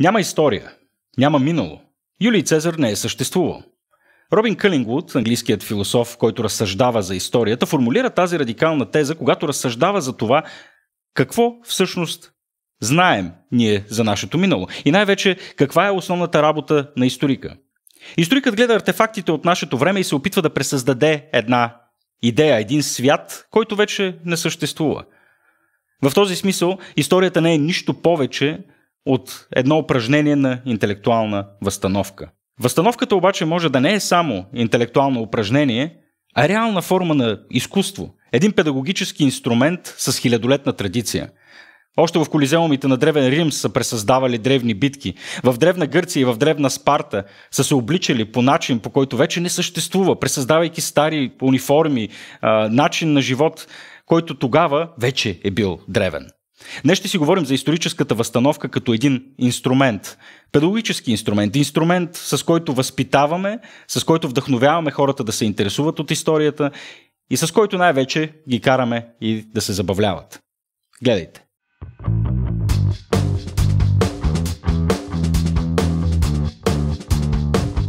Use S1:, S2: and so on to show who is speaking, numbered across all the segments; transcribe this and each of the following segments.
S1: Няма история, няма минало. Юлий Цезар не е съществувал. Робин Кълингвуд, английският философ, който разсъждава за историята, формулира тази радикална теза, когато разсъждава за това какво всъщност знаем ние за нашето минало. И най-вече каква е основната работа на историка. Историкът гледа артефактите от нашето време и се опитва да пресъздаде една идея, един свят, който вече не съществува. В този смисъл историята не е нищо повече от едно упражнение на интелектуална възстановка. Възстановката обаче може да не е само интелектуално упражнение, а реална форма на изкуство. Един педагогически инструмент с хилядолетна традиция. Още в колизеумите на Древен Рим са пресъздавали древни битки. В Древна Гърция и в Древна Спарта са се обличали по начин, по който вече не съществува, пресъздавайки стари униформи, начин на живот, който тогава вече е бил древен. Днес ще си говорим за историческата възстановка като един инструмент, педагогически инструмент, инструмент с който възпитаваме, с който вдъхновяваме хората да се интересуват от историята и с който най-вече ги караме и да се забавляват. Гледайте!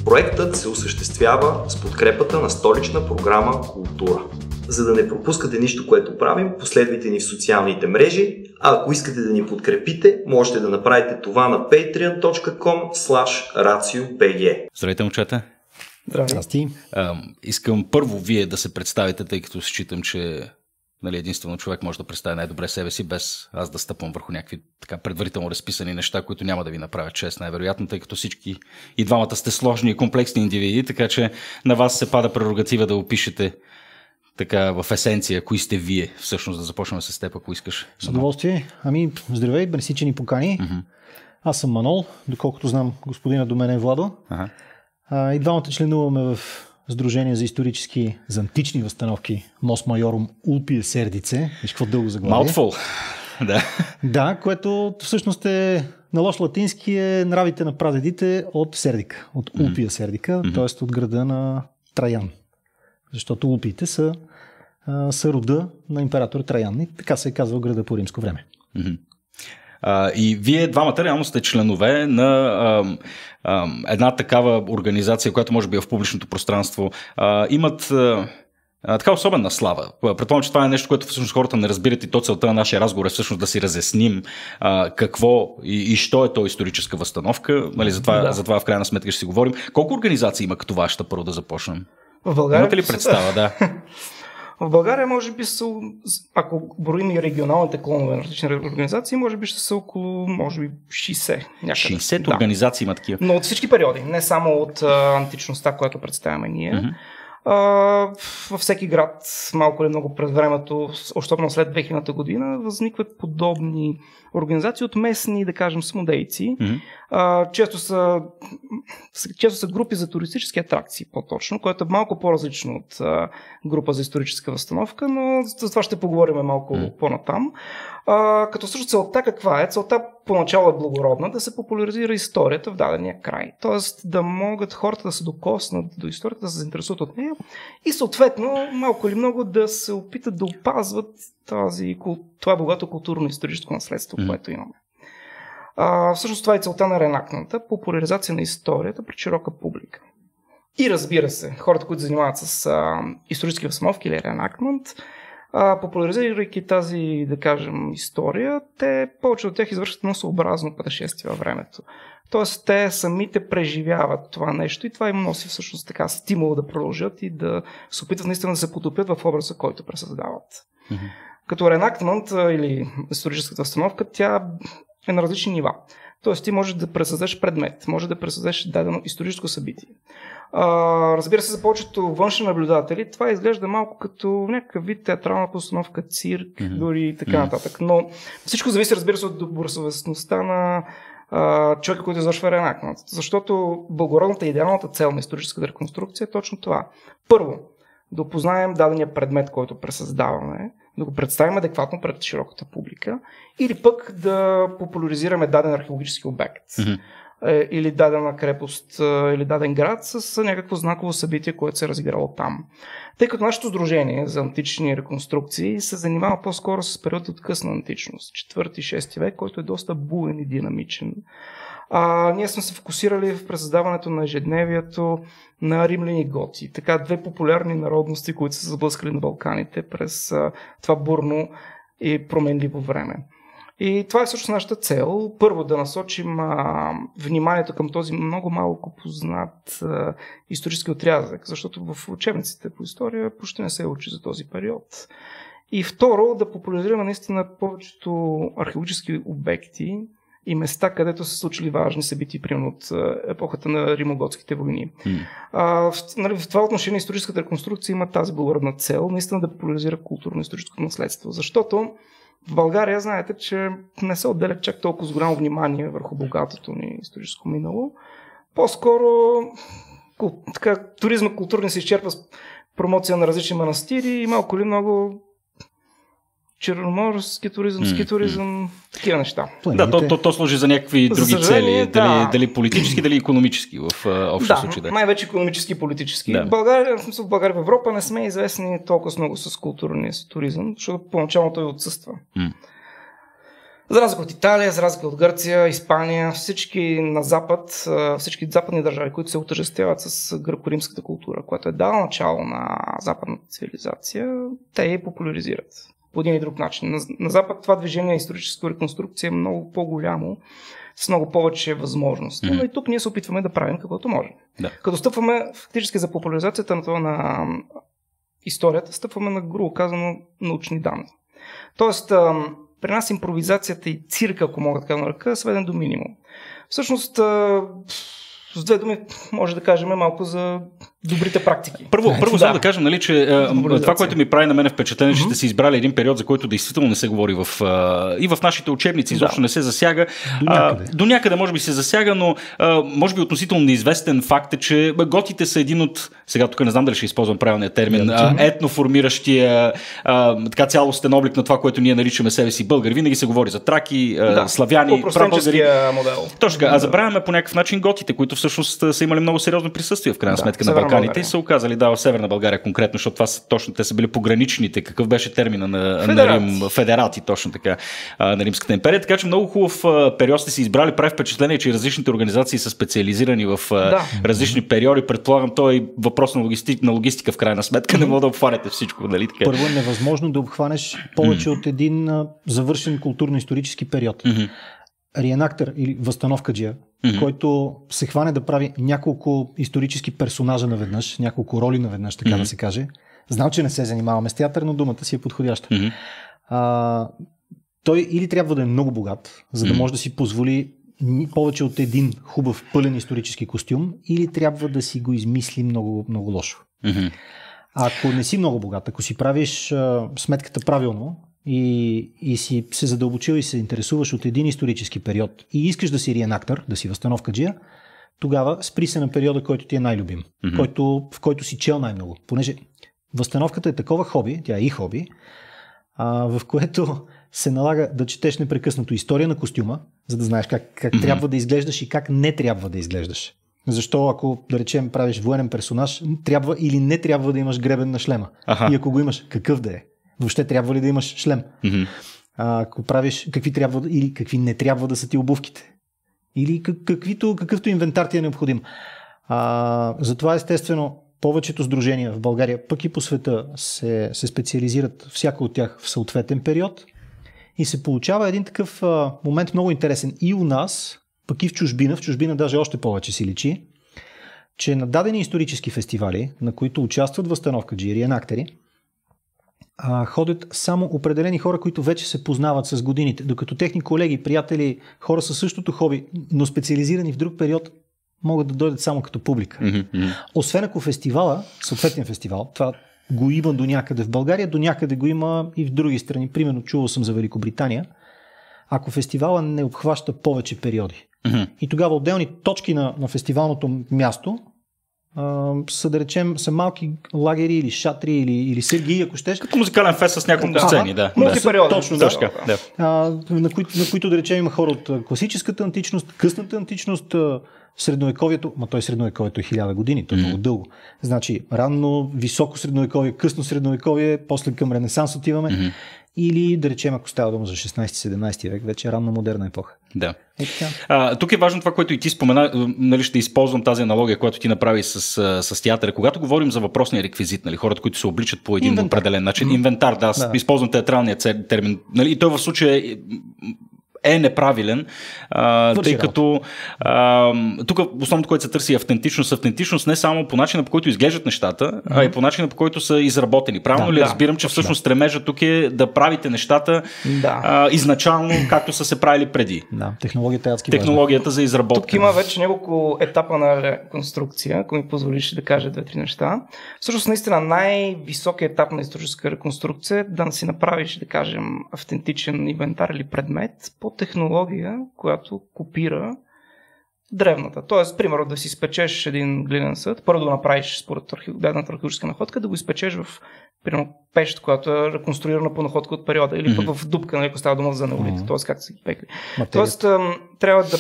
S2: Проектът се осъществява с подкрепата на столична програма Култура. За да не пропускате нищо, което правим, последвайте ни в социалните мрежи, а ако искате да ни подкрепите, можете да направите това на patreon.com raciobg.
S1: Здравейте, момчета!
S3: Здрасти!
S1: искам първо вие да се представите, тъй като считам, че нали, единствено човек може да представи най-добре себе си, без аз да стъпвам върху някакви така предварително разписани неща, които няма да ви направят чест, най-вероятно, тъй като всички и двамата сте сложни и комплексни индивиди, така че на вас се пада прерогатива да опишете така в есенция, кои сте вие, всъщност да започнем с теб, ако искаш.
S3: С удоволствие. Ами, здравей, мерси, че ни покани. Mm-hmm. Аз съм Манол, доколкото знам господина до мен е Владо. Uh-huh. А, и двамата членуваме в Сдружение за исторически, за антични възстановки Мос Майорум Улпия Сердице. Виж какво дълго заглавие.
S1: Маутфул. да.
S3: Да, което всъщност е на лош латински е нравите на прадедите от Сердика, от Улпия Сердика, mm-hmm. т.е. от града на Траян. Защото Улпиите са, а, са рода на император Траян. И така се е казвал града по римско време.
S1: Mm-hmm. А, и вие двамата реално сте членове на а, а, една такава организация, която може би е в публичното пространство. А, имат а, така особена слава. Предполагам, че това е нещо, което всъщност хората не разбират и то целта на нашия разговор е всъщност да си разясним а, какво и, и що е то историческа възстановка. Нали, затова, да. затова в крайна сметка ще си говорим. Колко организации има като вашата първо да започнем?
S4: В България.
S1: Имате ли представа, да?
S4: В България, може би, са, ако броим и регионалните клонове на различни организации, може би ще са около, може би, 60.
S1: Някъде. 60 да. организации има такива.
S4: Но от всички периоди, не само от а, античността, която представяме ние. Mm-hmm във всеки град, малко или много през времето, особено след 2000 година, възникват подобни организации от местни, да кажем, самодейци. Mm-hmm. А, често, са, често са групи за туристически атракции, по-точно, което е малко по-различно от а, група за историческа възстановка, но за това ще поговорим малко mm-hmm. по-натам. А, като също целта каква е? Целта поначало е благородна, да се популяризира историята в дадения край. Тоест да могат хората да се докоснат до историята, да се заинтересуват от нея и съответно малко или много да се опитат да опазват тази, това богато културно-историческо наследство, mm. което имаме. А, всъщност това е целта на ренакната популяризация на историята пред широка публика. И разбира се, хората, които занимават с а, исторически възстановки или ренактмент, а, популяризирайки тази, да кажем, история, те, повече от тях извършват едно съобразно пътешествие във времето. Тоест, те самите преживяват това нещо и това им носи всъщност така стимул да продължат и да се опитват наистина да се потопят в образа, който пресъздават. Mm-hmm. Като ренактмент или историческата възстановка, тя е на различни нива. Тоест, ти можеш да пресъздадеш предмет, може да пресъздадеш дадено историческо събитие. А, разбира се, за повечето външни наблюдатели това изглежда малко като някакъв вид театрална постановка, цирк, mm-hmm. дори и така нататък. Но всичко зависи, разбира се, от добросъвестността на а, човека, който извършва ренакмент. Защото благородната и идеалната цел на историческата реконструкция е точно това. Първо, да опознаем дадения предмет, който пресъздаваме, да го представим адекватно пред широката публика, или пък да популяризираме даден археологически обект. Mm-hmm или дадена крепост или даден град с някакво знаково събитие, което се е разиграло там. Тъй като нашето сдружение за антични реконструкции се занимава по-скоро с период от късна античност, 4-6 век, който е доста буен и динамичен. А, ние сме се фокусирали в пресъздаването на ежедневието на римляни готи. Така две популярни народности, които са заблъскали на Балканите през а, това бурно и променливо време. И това е всъщност нашата цел. Първо да насочим а, вниманието към този много малко познат а, исторически отрязък, защото в учебниците по история почти не се учи за този период. И второ, да популяризираме наистина повечето археологически обекти и места, където са случили важни събития, примерно от епохата на римоготските войни. Mm. А, в, нали, в това отношение историческата реконструкция има тази благородна цел, наистина да популяризира културно-историческото наследство. Защото в България знаете, че не се отделя чак толкова с голямо внимание върху богатото ни историческо минало. По-скоро така, туризма културни се изчерпва с промоция на различни манастири и малко ли много черноморски туризъм, ски туризъм, такива неща.
S1: Да, то, то, то служи за някакви за други цели, да. дали, дали политически, дали економически в uh, общия
S4: да,
S1: случай.
S4: Да, най-вече економически и политически. Да. В България, в смисъл в България, в Европа не сме известни толкова много с културния си туризъм, защото поначално той отсъства. Mm. За разлика от Италия, за разлика от Гърция, Испания, всички на запад, всички западни държави, които се отъждествяват с гръко-римската култура, която е дала начало на западната цивилизация, те я популяризират по един или друг начин. На, на Запад това движение историческа реконструкция е много по-голямо, с много повече възможности. Mm-hmm. Но и тук ние се опитваме да правим каквото можем. Да. Като стъпваме фактически за популяризацията на това на историята, стъпваме на грубо казано научни данни. Тоест, при нас импровизацията и цирка, ако мога така да нарека, е сведен до минимум. Всъщност, с две думи, може да кажем малко за добрите практики.
S1: Първо, първо да. само да кажем, нали, че а, това, което ми прави на мен впечатление, mm-hmm. че сте си избрали един период, за който действително не се говори в, а, и в нашите учебници, изобщо да. не се засяга.
S3: До някъде.
S1: А, до някъде може би се засяга, но а, може би относително неизвестен факт е, че готите са един от, сега тук не знам дали ще използвам правилния термин, а, етноформиращия а, така цялостен облик на това, което ние наричаме себе си българи. Винаги се говори за траки, а, да. славяни,
S4: прабългари. модел.
S1: Точно а забравяме по някакъв начин готите, които всъщност са имали много сериозно присъствие в крайна да, сметка на Балканите България. и са оказали да в Северна България конкретно, защото това са точно те са били пограничните. Какъв беше термина на,
S4: Федерат.
S1: на Рим? Федерати, точно така, на Римската империя. Така че много хубав период сте си избрали. Прави впечатление, че различните организации са специализирани в да. различни периоди. Предполагам, той е въпрос на, логистика, на логистика в крайна сметка. Не мога да обхванете всичко. Нали, така?
S3: Първо е невъзможно да обхванеш повече от един завършен културно-исторически период. Mm-hmm реенактор или възстановкаджия, mm-hmm. който се хване да прави няколко исторически персонажа наведнъж, няколко роли наведнъж, така mm-hmm. да се каже. Знам, че не се занимаваме с театър, но думата си е подходяща. Mm-hmm. А, той или трябва да е много богат, за да mm-hmm. може да си позволи повече от един хубав пълен исторически костюм, или трябва да си го измисли много, много лошо. Mm-hmm. Ако не си много богат, ако си правиш а, сметката правилно, и, и си се задълбочил и се интересуваш от един исторически период и искаш да си реенактор, да си възстановка джия, тогава спри се на периода, който ти е най-любим, mm-hmm. който, в който си чел най-много. Понеже възстановката е такова хоби, тя е и хоби, а, в което се налага да четеш непрекъснато история на костюма, за да знаеш как, как mm-hmm. трябва да изглеждаш и как не трябва да изглеждаш. Защо, ако, да речем, правиш военен персонаж, трябва или не трябва да имаш гребен на шлема. Аха. И ако го имаш, какъв да е? Въобще трябва ли да имаш шлем? Mm-hmm. А, ако правиш, какви трябва или какви не трябва да са ти обувките? Или как, каквито, какъвто инвентар ти е необходим? А, затова естествено повечето сдружения в България, пък и по света, се, се специализират всяко от тях в съответен период и се получава един такъв а, момент много интересен и у нас, пък и в чужбина, в чужбина даже още повече си личи, че на дадени исторически фестивали, на които участват възстановка джири, енактери, а, ходят само определени хора, които вече се познават с годините, докато техни колеги, приятели, хора със същото хоби, но специализирани в друг период, могат да дойдат само като публика. Mm-hmm. Освен ако фестивала, съответния фестивал, това го има до някъде в България, до някъде го има и в други страни. Примерно чувал съм за Великобритания. Ако фестивала не обхваща повече периоди. Mm-hmm. И тогава отделни точки на, на фестивалното място са да речем са малки лагери или шатри или, или сергии, ако щеш.
S1: Като музикален фест с няколко да. сцени, да.
S4: Мултипериод.
S3: Точно, да. да. А, на, които, на които да речем има хора от класическата античност, късната античност, средновековието, ма той средновековието е хиляда години, то е mm-hmm. много дълго. Значи ранно, високо средновековие, късно средновековие, после към Ренесанс отиваме. Mm-hmm. Или да речем, ако става дума за 16-17 век, вече е ранно модерна епоха.
S1: Да.
S3: Е, така.
S1: А, тук е важно това, което и ти спомена, нали, ще използвам тази аналогия, която ти направи с, с театъра. Когато говорим за въпросния реквизит, нали, хората, които се обличат по един
S3: Инвентар.
S1: определен начин, инвентар, да, аз
S3: Да.
S1: използвам театралния термин. Нали, и той в случая е, е неправилен, а,
S3: Върши
S1: тъй като а, тук основното, което се търси е автентичност. Автентичност не само по начина, по който изглеждат нещата, а и по начина, по който са изработени. Правилно
S3: Да,
S1: ли
S4: да,
S1: разбирам, че всъщност стремежа тук е да правите нещата
S4: Да.
S1: а, изначално, както са се правили преди?
S3: Да, технологията е адски.
S1: Технологията за изработка.
S4: Тук има вече няколко етапа на реконструкция, ако ми позволиш да кажа две-три неща. Всъщност, наистина, най-високият етап на историческа реконструкция е да си направиш, да кажем, автентичен инвентар или предмет по технология, която копира древната. Тоест, примерно, да си спечеш един глинен съд, първо да направиш според дадената археологическа находка, да го изпечеш в примерно, пещ, която е реконструирана по находка от периода, или пък в дупка, нали, ако става дума за неолит,
S3: Мгм.
S4: т.е. как са ги пекли.
S3: Материята.
S4: Тоест, трябва да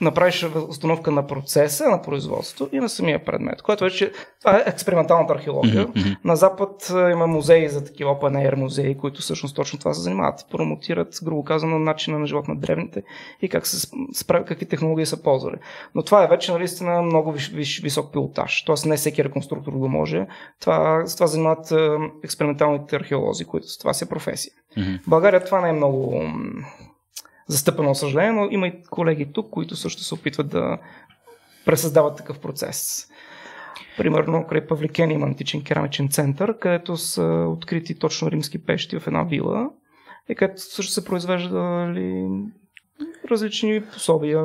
S4: направиш установка на процеса на производство и на самия предмет, което вече това е експерименталната археология.
S1: Мгм.
S4: На Запад има музеи за такива air музеи, които всъщност точно това се занимават. Промотират, грубо казано, начина на живот на древните и как се справи, какви технологии са ползвали. Но това е вече наистина много виш, виш, висок пилотаж. Тоест не всеки реконструктор го може. Това, с това занимават експерименталните археолози, които това си е професия.
S1: Мгм.
S4: В България това не е много застъпено, за съжаление, но има и колеги тук, които също се опитват да пресъздават такъв процес. Примерно, край Павликени има античен керамичен център, където са открити точно римски пещи в една вила и където също се произвеждали различни пособия,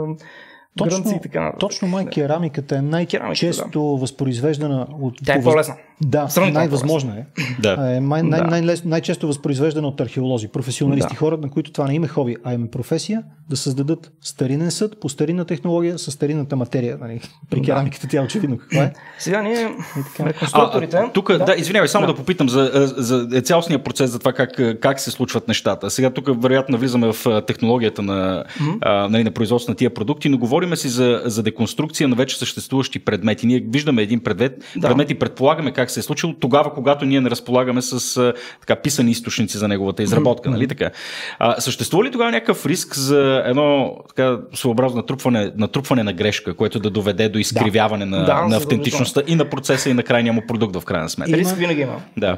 S4: грънци и така нататък.
S3: точно май керамиката е най-често възпроизвеждана от...
S4: Тя е по-лесна.
S3: Да,
S4: Сравнително
S3: най-възможна е.
S1: Да.
S3: е май, най-
S4: Да.
S3: най-лес- най-често възпроизвеждана от археолози, професионалисти,
S4: Да.
S3: хора, на които това не им е хоби, а им е професия, да създадат старинен съд по старинна технология с старинната материя. Нали? При
S4: Да.
S3: керамиката тя е очевидно каква е.
S4: Сега ние,
S3: И така.
S1: А, тук, да, да, извинявай, само да,
S4: Да.
S1: попитам за, за е, цялостния процес, за това как, как се случват нещата. Сега тук вероятно влизаме в технологията на, а, нали, на производство на тия продукти, но говориме си за, за деконструкция на вече съществуващи предмети. Ние виждаме един предмет,
S4: Да.
S1: предмет и предполагаме как се е случило тогава, когато ние не разполагаме с а, така, писани източници за неговата изработка. Нали, така? А, съществува ли тогава някакъв риск за едно така, своеобразно натрупване, натрупване на грешка, което да доведе до изкривяване на,
S4: Да,
S1: на автентичността и на процеса и на крайния му продукт в крайна сметка?
S3: Има-
S4: Риск винаги има.
S1: Да.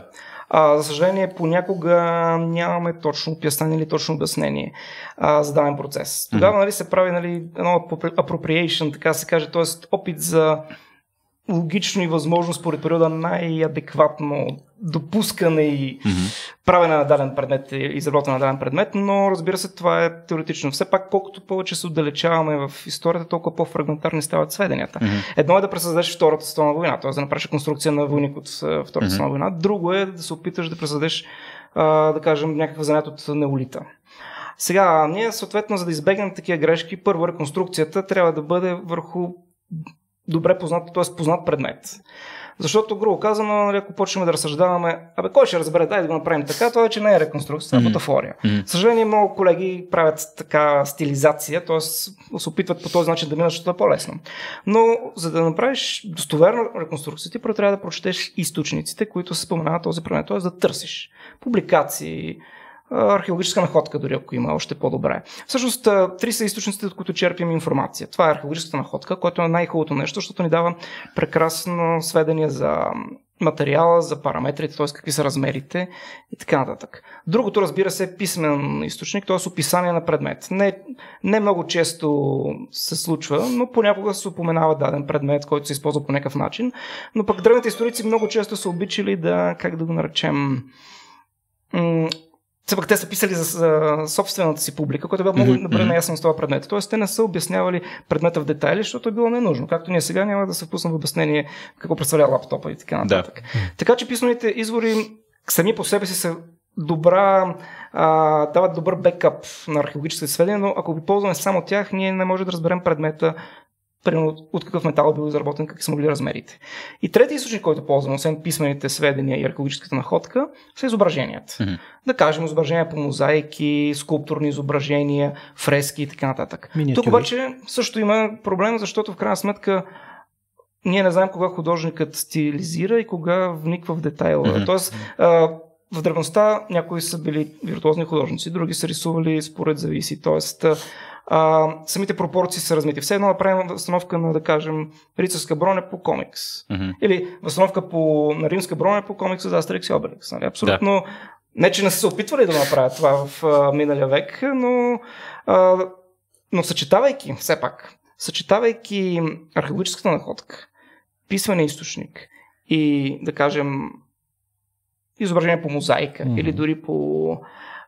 S4: А, за съжаление, понякога нямаме точно обяснение или точно обяснение а, за даден процес. Тогава нали, се прави нали, едно appropriation, така се каже, т.е. опит за логично и възможно според периода най-адекватно допускане и правене на даден предмет, и изработване на даден предмет, но разбира се, това е теоретично. Все пак, колкото повече се отдалечаваме в историята, толкова по-фрагментарни стават сведенията. Едно е да пресъздадеш Втората световна война, т.е. да направиш конструкция на войник от Втората световна война. Друго е да се опиташ да пресъздадеш, да кажем, някакъв занят от неолита. Сега, ние съответно, за да избегнем такива грешки, първо реконструкцията трябва да бъде върху добре познат, т.е. познат предмет. Защото, грубо казано, нали, ако почнем да разсъждаваме, абе, кой ще разбере, дай да го направим така, това вече не е реконструкция, това е бутафория.
S1: Мгм.
S4: Съжаление, много колеги правят така стилизация, т.е. се опитват по този начин да минат, защото е по-лесно. Но, за да направиш достоверна реконструкция, ти първо трябва да прочетеш източниците, които се споменават този предмет, т.е. да търсиш публикации, археологическа находка, дори ако има, още по-добре. Всъщност, три са източниците, от които черпим информация. Това е археологическата находка, което е най-хубавото нещо, защото ни дава прекрасно сведения за материала, за параметрите, т.е. какви са размерите и така нататък. Другото, разбира се, е писмен източник, т.е. описание на предмет. Не, не много често се случва, но понякога се упоменава даден предмет, който се използва по някакъв начин. Но пък древните историци много често са обичали да, как да го наречем, все пак те са писали за, за собствената си публика, което е било много
S1: Мгм,
S4: добре
S1: мгм.
S4: наясно с това предмет. Тоест, те не са обяснявали предмета в детайли, защото е било ненужно. Както ние сега няма да се впуснем в обяснение какво представлява лаптопа и така нататък. Така че писаните извори сами по себе си са добра, а, дават добър бекъп на археологическите сведения, но ако ги ползваме само тях, ние не можем да разберем предмета, примерно от какъв метал е бил изработен, какви са могли размерите. И трети източник, който ползваме, освен писмените сведения и археологическата находка, са изображенията.
S1: Мгм.
S4: Да кажем, изображения по мозайки, скулптурни изображения, фрески и така нататък.
S3: Миниатюри.
S4: Тук обаче също има проблем, защото в крайна сметка ние не знаем кога художникът стилизира и кога вниква в детайла.
S1: Мгм.
S4: Тоест, а, в древността някои са били виртуозни художници, други са рисували според зависи. Тоест, а, самите пропорции са размити. Все едно направим възстановка на, да кажем, рицарска броня по комикс.
S1: Мгм.
S4: Или възстановка по, на римска броня по комикса за Астерикс и Обеликс. Нали? Абсолютно. Не, че не са се опитвали да направят това в а, миналия век, но, а, но съчетавайки, все пак, съчетавайки археологическата находка, писвения източник и, да кажем, изображение по мозайка
S3: Мгм.
S4: или дори по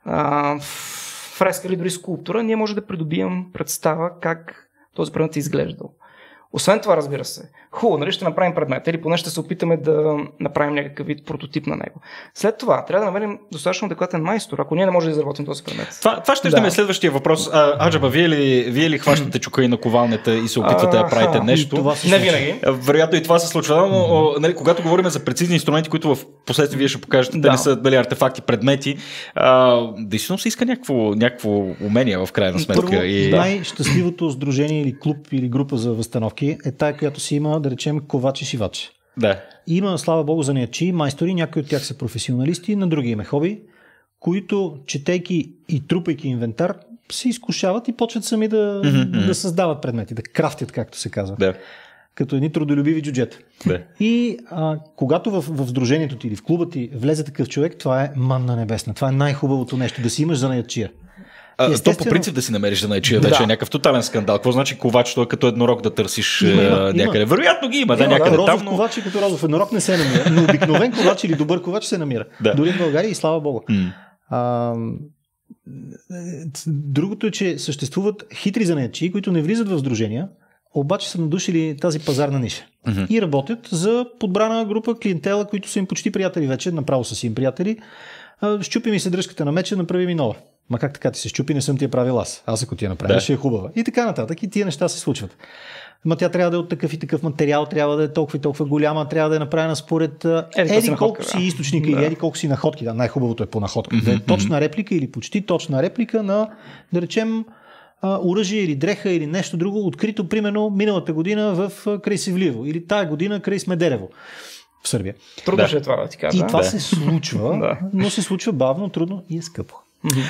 S4: а, фреска или дори скулптура, ние може да придобием представа как този предмет е изглеждал. Освен това, разбира се, хубаво, нали ще направим предмет или поне ще се опитаме да направим някакъв вид прототип на него. След това трябва да намерим достатъчно адекватен майстор, ако ние не можем да изработим този предмет.
S1: Това, това ще
S4: Да.
S1: да. е следващия въпрос. А, Аджаба, вие ли, вие ли хващате чука и на ковалнята и се опитвате да правите нещо?
S3: Това
S4: Не винаги.
S1: А, Вероятно и това се случва, но нали, когато говорим за прецизни инструменти, които в последствие вие ще покажете
S4: Да.
S1: дали са дали артефакти, предмети, а, действително се иска някакво, някакво умение в крайна сметка.
S3: Първо,
S1: и...
S3: най-щастливото сдружение или клуб или група за възстановки е тая, която си има, да речем, ковач и шивач.
S1: Да.
S3: Има, слава богу, занаячи, майстори, някои от тях са професионалисти, на други им е хоби, които, четейки и трупайки инвентар, се изкушават и почват сами да,
S1: мгм.
S3: да създават предмети, да крафтят, както се казва.
S1: Да.
S3: Като едни трудолюбиви джуджета.
S1: да.
S3: И а, когато в, в сдружението ти или в клуба ти влезе такъв човек, това е манна небесна. Това е най-хубавото нещо, да си имаш занаячия.
S1: А, То
S3: Естествено-
S1: по принцип да си намериш за най-чия вече
S3: Да.
S1: е някакъв тотален скандал. Какво значи ковач, той като еднорог да търсиш
S3: Има,
S1: има, някъде?
S3: има.
S1: Вероятно ги има, да,
S3: Има,
S1: някъде
S3: да,
S1: там,
S3: розов
S1: но...
S3: ковач като розов еднорог не се намира. Но обикновен ковач или добър ковач се намира.
S1: Да.
S3: Дори в България и слава богу.
S1: М.
S3: А, другото е, че съществуват хитри занаячи, които не влизат в сдружения, обаче са надушили тази пазарна ниша.
S1: Мгм.
S3: И работят за подбрана група клиентела, които са им почти приятели вече, направо са си им приятели. Щупи ми се дръжката на меча, направи ми нова. Ма как така ти се щупи, не съм ти я правил аз. Аз ако ти я направя,
S1: Да.
S3: ще е хубава. И така нататък. И тия неща се случват. Ма тя трябва да е от такъв и такъв материал, трябва да е толкова и толкова голяма, трябва да е направена според а,
S4: Еди колко си
S3: еди колко си източника
S4: Да.
S3: или еди колко си находки. Да, най-хубавото е по находка. Да е точна реплика или почти точна реплика на, да речем, оръжие или дреха или нещо друго, открито примерно миналата година в а, край Севлиево или тая година край Смедерево в Сърбия.
S4: Трудно
S1: Да.
S4: ще е това да ти кажа.
S3: И това
S1: Да.
S3: се случва, но се случва бавно, трудно и е скъпо.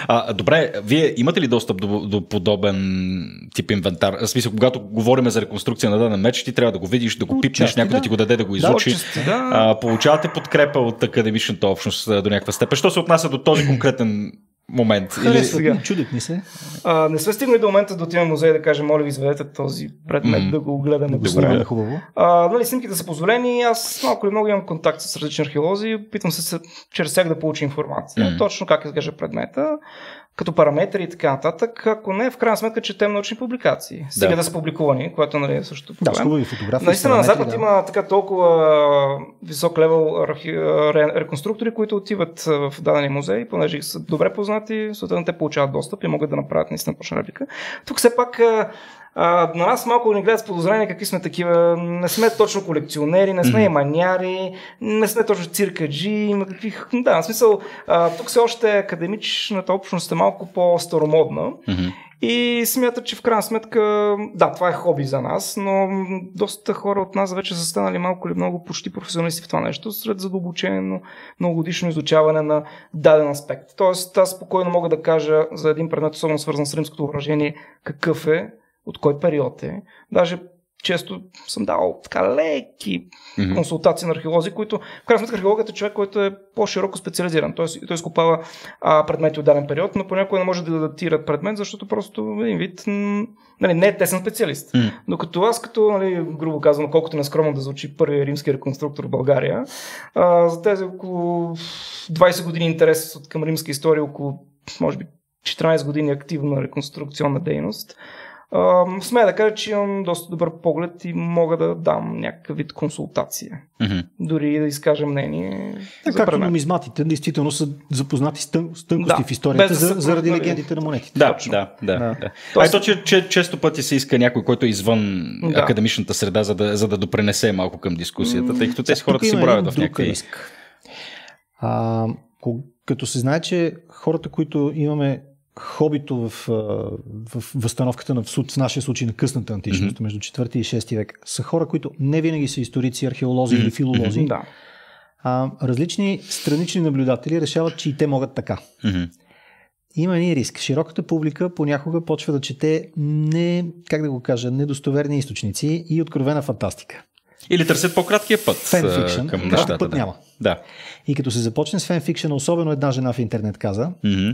S1: А, добре, вие имате ли достъп до, до подобен тип инвентар? В смисъл, когато говорим за реконструкция на даден меч, ти трябва да го видиш, да го пипнеш,
S3: Отчасти,
S1: някой да.
S3: да.
S1: ти го даде да го изучи.
S4: Отчасти, да.
S1: а, получавате подкрепа от академичната общност до някаква степен. Що се отнася до този конкретен момент?
S3: Харесват
S4: сега.
S3: ни, чудят ни се.
S4: А, не сме стигнали до момента да отидем в музей да кажем, моля ви, изведете този предмет,
S1: М.
S4: да го гледаме
S3: Да го снимаме хубаво.
S4: А, нали, снимките са позволени. Аз малко или много имам контакт с различни археолози. Опитвам се, се чрез тях да получа информация.
S1: Мгм.
S4: Точно как изглежда предмета, като параметри и така нататък. Ако не, в крайна сметка четем научни публикации. Стига да,
S1: Да.
S4: са публикувани, което нали, е също
S3: Да,
S4: проблем.
S3: хубави фотографии.
S4: Наистина на Запад
S3: да.
S4: има така толкова висок левел архи... ре- реконструктори, които отиват в дадени музей, понеже са добре познати, съответно те получават достъп и могат да направят наистина точна реплика. Тук все пак а, на нас малко ни гледат с подозрение какви сме такива. Не сме точно колекционери, не сме и маняри, не сме точно циркаджи, какви... Да, в смисъл, а, тук все още академичната общност е малко по-старомодна.
S1: Мгм.
S4: И смятат, че в крайна сметка, да, това е хоби за нас, но доста хора от нас вече са станали малко или много почти професионалисти в това нещо, сред задълбочено многогодишно изучаване на даден аспект. Тоест, аз спокойно мога да кажа за един предмет, особено свързан с римското въоръжение, какъв е, от кой период е. Даже често съм давал така леки
S1: Мгм.
S4: консултации на археолози, които в крайна сметка археологът е човек, който е по-широко специализиран. Той, той изкопава а, предмети от даден период, но понякога не може да датира предмет, защото просто един вид нали, не е тесен специалист.
S1: М.
S4: Докато аз, като, нали, грубо казвам, колкото нескромно да звучи първият римски реконструктор в България, а, за тези около 20 години интерес към римска история, около, може би, 14 години активна реконструкционна дейност, смея да кажа, че имам доста добър поглед и мога да дам някакъв вид консултация.
S1: Мгм.
S4: Дори да изкажа мнение. За
S3: както нумизматите действително са запознати с, тън, с тънкости
S4: Да,
S3: в историята
S4: да
S3: за, заради
S4: нали,
S3: легендите на монетите.
S1: Да,
S4: Точно.
S1: да, да.
S3: Да.
S1: да. да.
S4: Тоест-
S1: А ето, че, че често пъти се иска някой, който е извън
S4: Да.
S1: академичната среда, за да, за да допренесе малко към дискусията, тъй като тези хората си боравят в някакви...
S3: риск. А, като се знае, че хората, които имаме хобито в, в възстановката на, в, нашия случай на късната античност, между 4 и 6 век, са хора, които не винаги са историци, археолози или филолози.
S4: Да.
S3: А, различни странични наблюдатели решават, че и те могат така.
S1: Мгм.
S3: Има един риск. Широката публика понякога почва да чете не, как да го кажа, недостоверни източници и откровена фантастика.
S1: Или търсят по-краткия път а,
S3: Фенфикшн,
S1: към нещата.
S3: път
S1: да.
S3: няма.
S1: Да.
S3: И като се започне с фенфикшн, особено една жена в интернет каза,
S1: Мгм.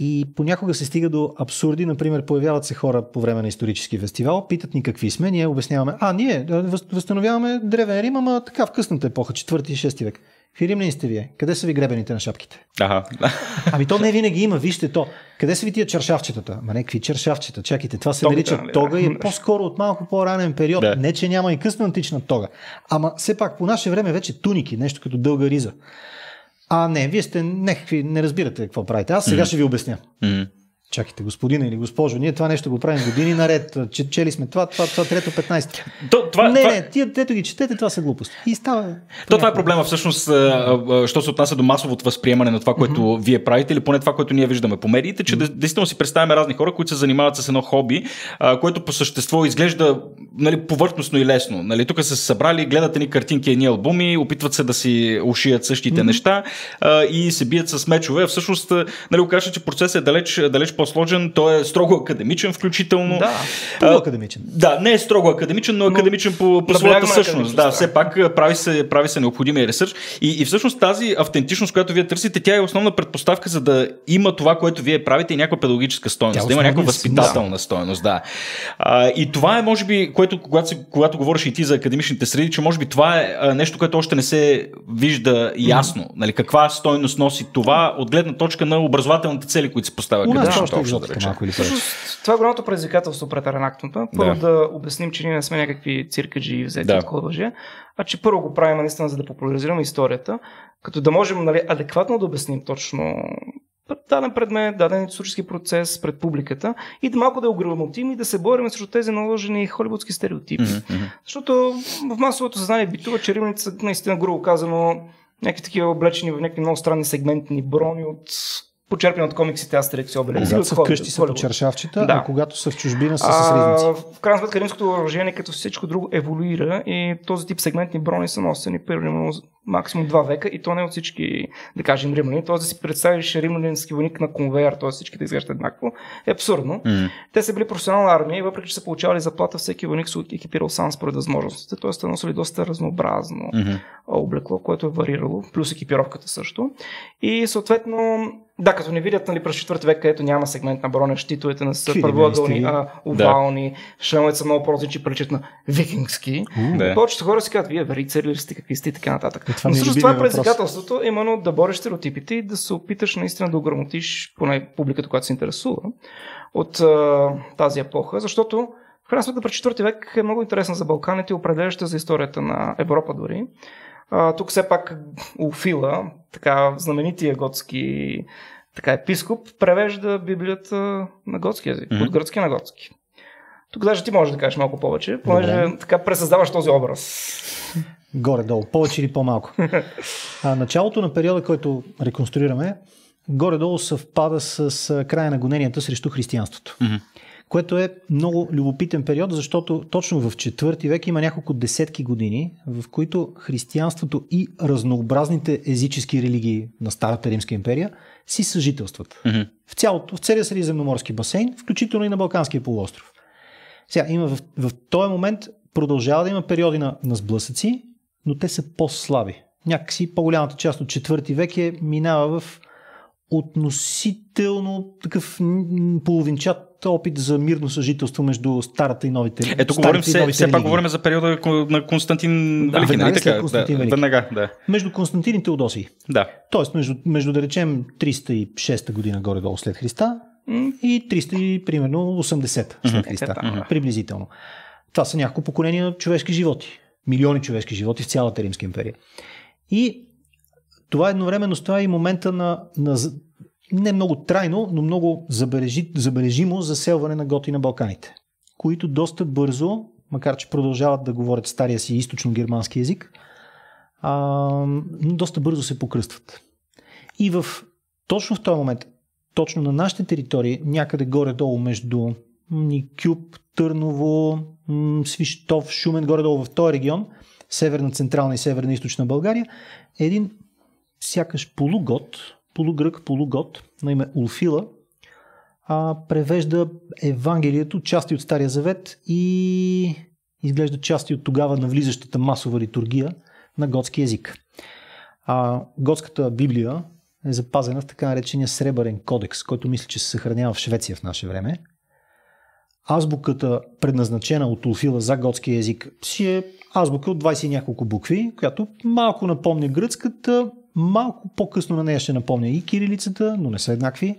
S3: И понякога се стига до абсурди, например, появяват се хора по време на исторически фестивал, питат ни какви сме, ние обясняваме, а, ние възстановяваме Древен Рим, ама така в късната епоха, 4 и 6 век. Какви римляни сте вие? Къде са ви гребените на шапките?
S1: Ага.
S3: Ами то не винаги има, вижте то. Къде са ви тия чершавчетата? Ма не, какви чершавчета? Чакайте, това се нарича
S4: нали,
S3: тога и
S4: да.
S3: е по-скоро от малко по-ранен период.
S1: Да.
S3: Не, че няма и късна антична тога. Ама все пак по наше време вече туники, нещо като дълга риза. А не, вие сте някакви, не разбирате какво правите. Аз сега ще ви обясня.
S1: Мгм.
S3: Чакайте, господина или госпожо, ние това нещо го правим години наред, че, чели сме това, това, това, трето, 15.
S1: То, това,
S3: не,
S1: това...
S3: не, тия, дето ги четете, това са глупости. И става.
S1: То това е проблема всъщност, що се отнася до масовото възприемане на това, което mm-hmm. вие правите или поне това, което ние виждаме по медиите, че mm-hmm. действително си представяме разни хора, които се занимават с едно хоби, което по същество изглежда нали, повърхностно и лесно. Нали, тук са се събрали, гледат ни картинки, едни албуми, опитват се да си ушият същите mm-hmm. неща и се бият с мечове. Всъщност, нали, кажа, че процесът е далеч, далеч по-сложен, той е строго академичен включително.
S4: Да.
S3: Полуакадемичен.
S1: Да, не е строго академичен, но, но академичен по, по своята същност. Да, все пак прави се, прави се необходимия ресърч. И, и всъщност тази автентичност, която вие търсите, тя е основна предпоставка, за да има това, което вие правите и някаква педагогическа
S3: Тя
S1: стойност,
S3: е
S1: да има някаква възпитателна стойност. Да. А, и това е, може би, което, когато, си, когато говориш и ти за академичните среди, че може би това е а, нещо, което още не се вижда ясно. Нали, каква стойност носи това от гледна точка на образователните цели, които се поставя
S3: У нас е
S1: да
S3: екзотика
S1: речем.
S3: малко или.
S4: Всъщност, това е голямото предизвикателство пред аренактното. Първо да. да обясним, че ние не сме някакви циркаджи взети
S1: Да.
S4: да. от лъже, а че първо го правим наистина за да популяризираме историята, като да можем нали, адекватно да обясним точно даден предмет, даден исторически процес пред публиката и да малко да ограмотим и да се борим срещу тези наложени холивудски стереотипи.
S1: Мгм.
S4: Защото в масовото съзнание битува, че римляните са наистина грубо казано някакви такива облечени в някакви много странни сегментни брони от почерпени от комиксите Астерикс и Обеликс.
S3: Когато са вкъщи са по чершавчета,
S4: Да.
S3: а когато са в чужбина са с
S4: А, в крайна сметка римското въоръжение, като всичко друго, еволюира и този тип сегментни брони са носени примерно максимум два века и то не от всички, да кажем, римляни. Тоест да си представиш римлянски войник на конвейер, т.е. всички да изглеждат еднакво, е абсурдно.
S1: Мгм.
S4: Те са били професионална армия и въпреки, че са получавали заплата, всеки войник се екипирал сам според възможностите, т.е. са носили доста разнообразно
S1: Мгм.
S4: облекло, което е варирало, плюс екипировката също. И съответно, да, като не видят нали, през 4 век, където няма сегмент на броня, щитовете не са правоъгълни, а овални, шлемовете са много по-различни, приличат на викингски.
S1: Да.
S4: Повечето хора си казват, вие рицари ли сте, какви сте и така нататък.
S3: Е, това
S4: Но
S3: е
S4: всъщност това е предизвикателството, именно да бориш стереотипите и да се опиташ наистина да ограмотиш поне публиката, която се интересува от а, тази епоха, защото в крайна сметка през 4 век е много интересна за Балканите определяща за историята на Европа дори. А, тук все пак Уфила, така знаменития готски така, епископ, превежда Библията на готски язик,
S1: Мгм.
S4: от гръцки на готски. Тук даже ти можеш да кажеш малко повече, понеже
S3: Добре.
S4: така пресъздаваш този образ.
S3: Горе-долу, повече или по-малко. А, началото на периода, който реконструираме, горе-долу съвпада с края на гоненията срещу християнството. Което е много любопитен период, защото точно в четвърти век има няколко десетки години, в които християнството и разнообразните езически религии на Старата Римска империя си съжителстват. В, цялото, в целия Средиземноморски басейн, включително и на Балканския полуостров. Сега, има в, в този момент продължава да има периоди на, на сблъсъци, но те са по-слаби. Някакси по-голямата част от четвърти век е минава в относително такъв половинчат опит за мирно съжителство между старата и новите
S1: Ето, говорим
S3: и
S1: все,
S3: новите
S1: все пак говорим за периода на Константин
S3: Да,
S1: Велики, нали така?
S3: Константин
S1: да,
S3: Велики.
S1: Веднага, да.
S3: Между Константин и Теодосий.
S1: Да.
S3: Тоест, между, между да речем 306 година горе-долу след Христа и 300 и примерно 80 след Христа. Приблизително. Това са няколко поколения на човешки животи. Милиони човешки животи в цялата Римска империя. И това едновременно с това е и момента на, на не много трайно, но много забележи, забележимо заселване на готи на Балканите, които доста бързо, макар че продължават да говорят стария си източно-германски язик, а, доста бързо се покръстват. И в, точно в този момент, точно на нашите територии, някъде горе-долу между Никюб, Търново, м, Свищов, Шумен, горе-долу в този регион, северна, централна и северна източна България, е един сякаш полугод, полугрък, полугод, на име Улфила, а, превежда Евангелието, части от Стария Завет и изглежда части от тогава навлизащата масова литургия на готски язик. А, готската Библия е запазена в така наречения Сребърен кодекс, който мисля, че се съхранява в Швеция в наше време. Азбуката, предназначена от Улфила за готския език, си е азбука от 20 и няколко букви, която малко напомня гръцката, малко по-късно на нея ще напомня и кирилицата, но не са еднакви.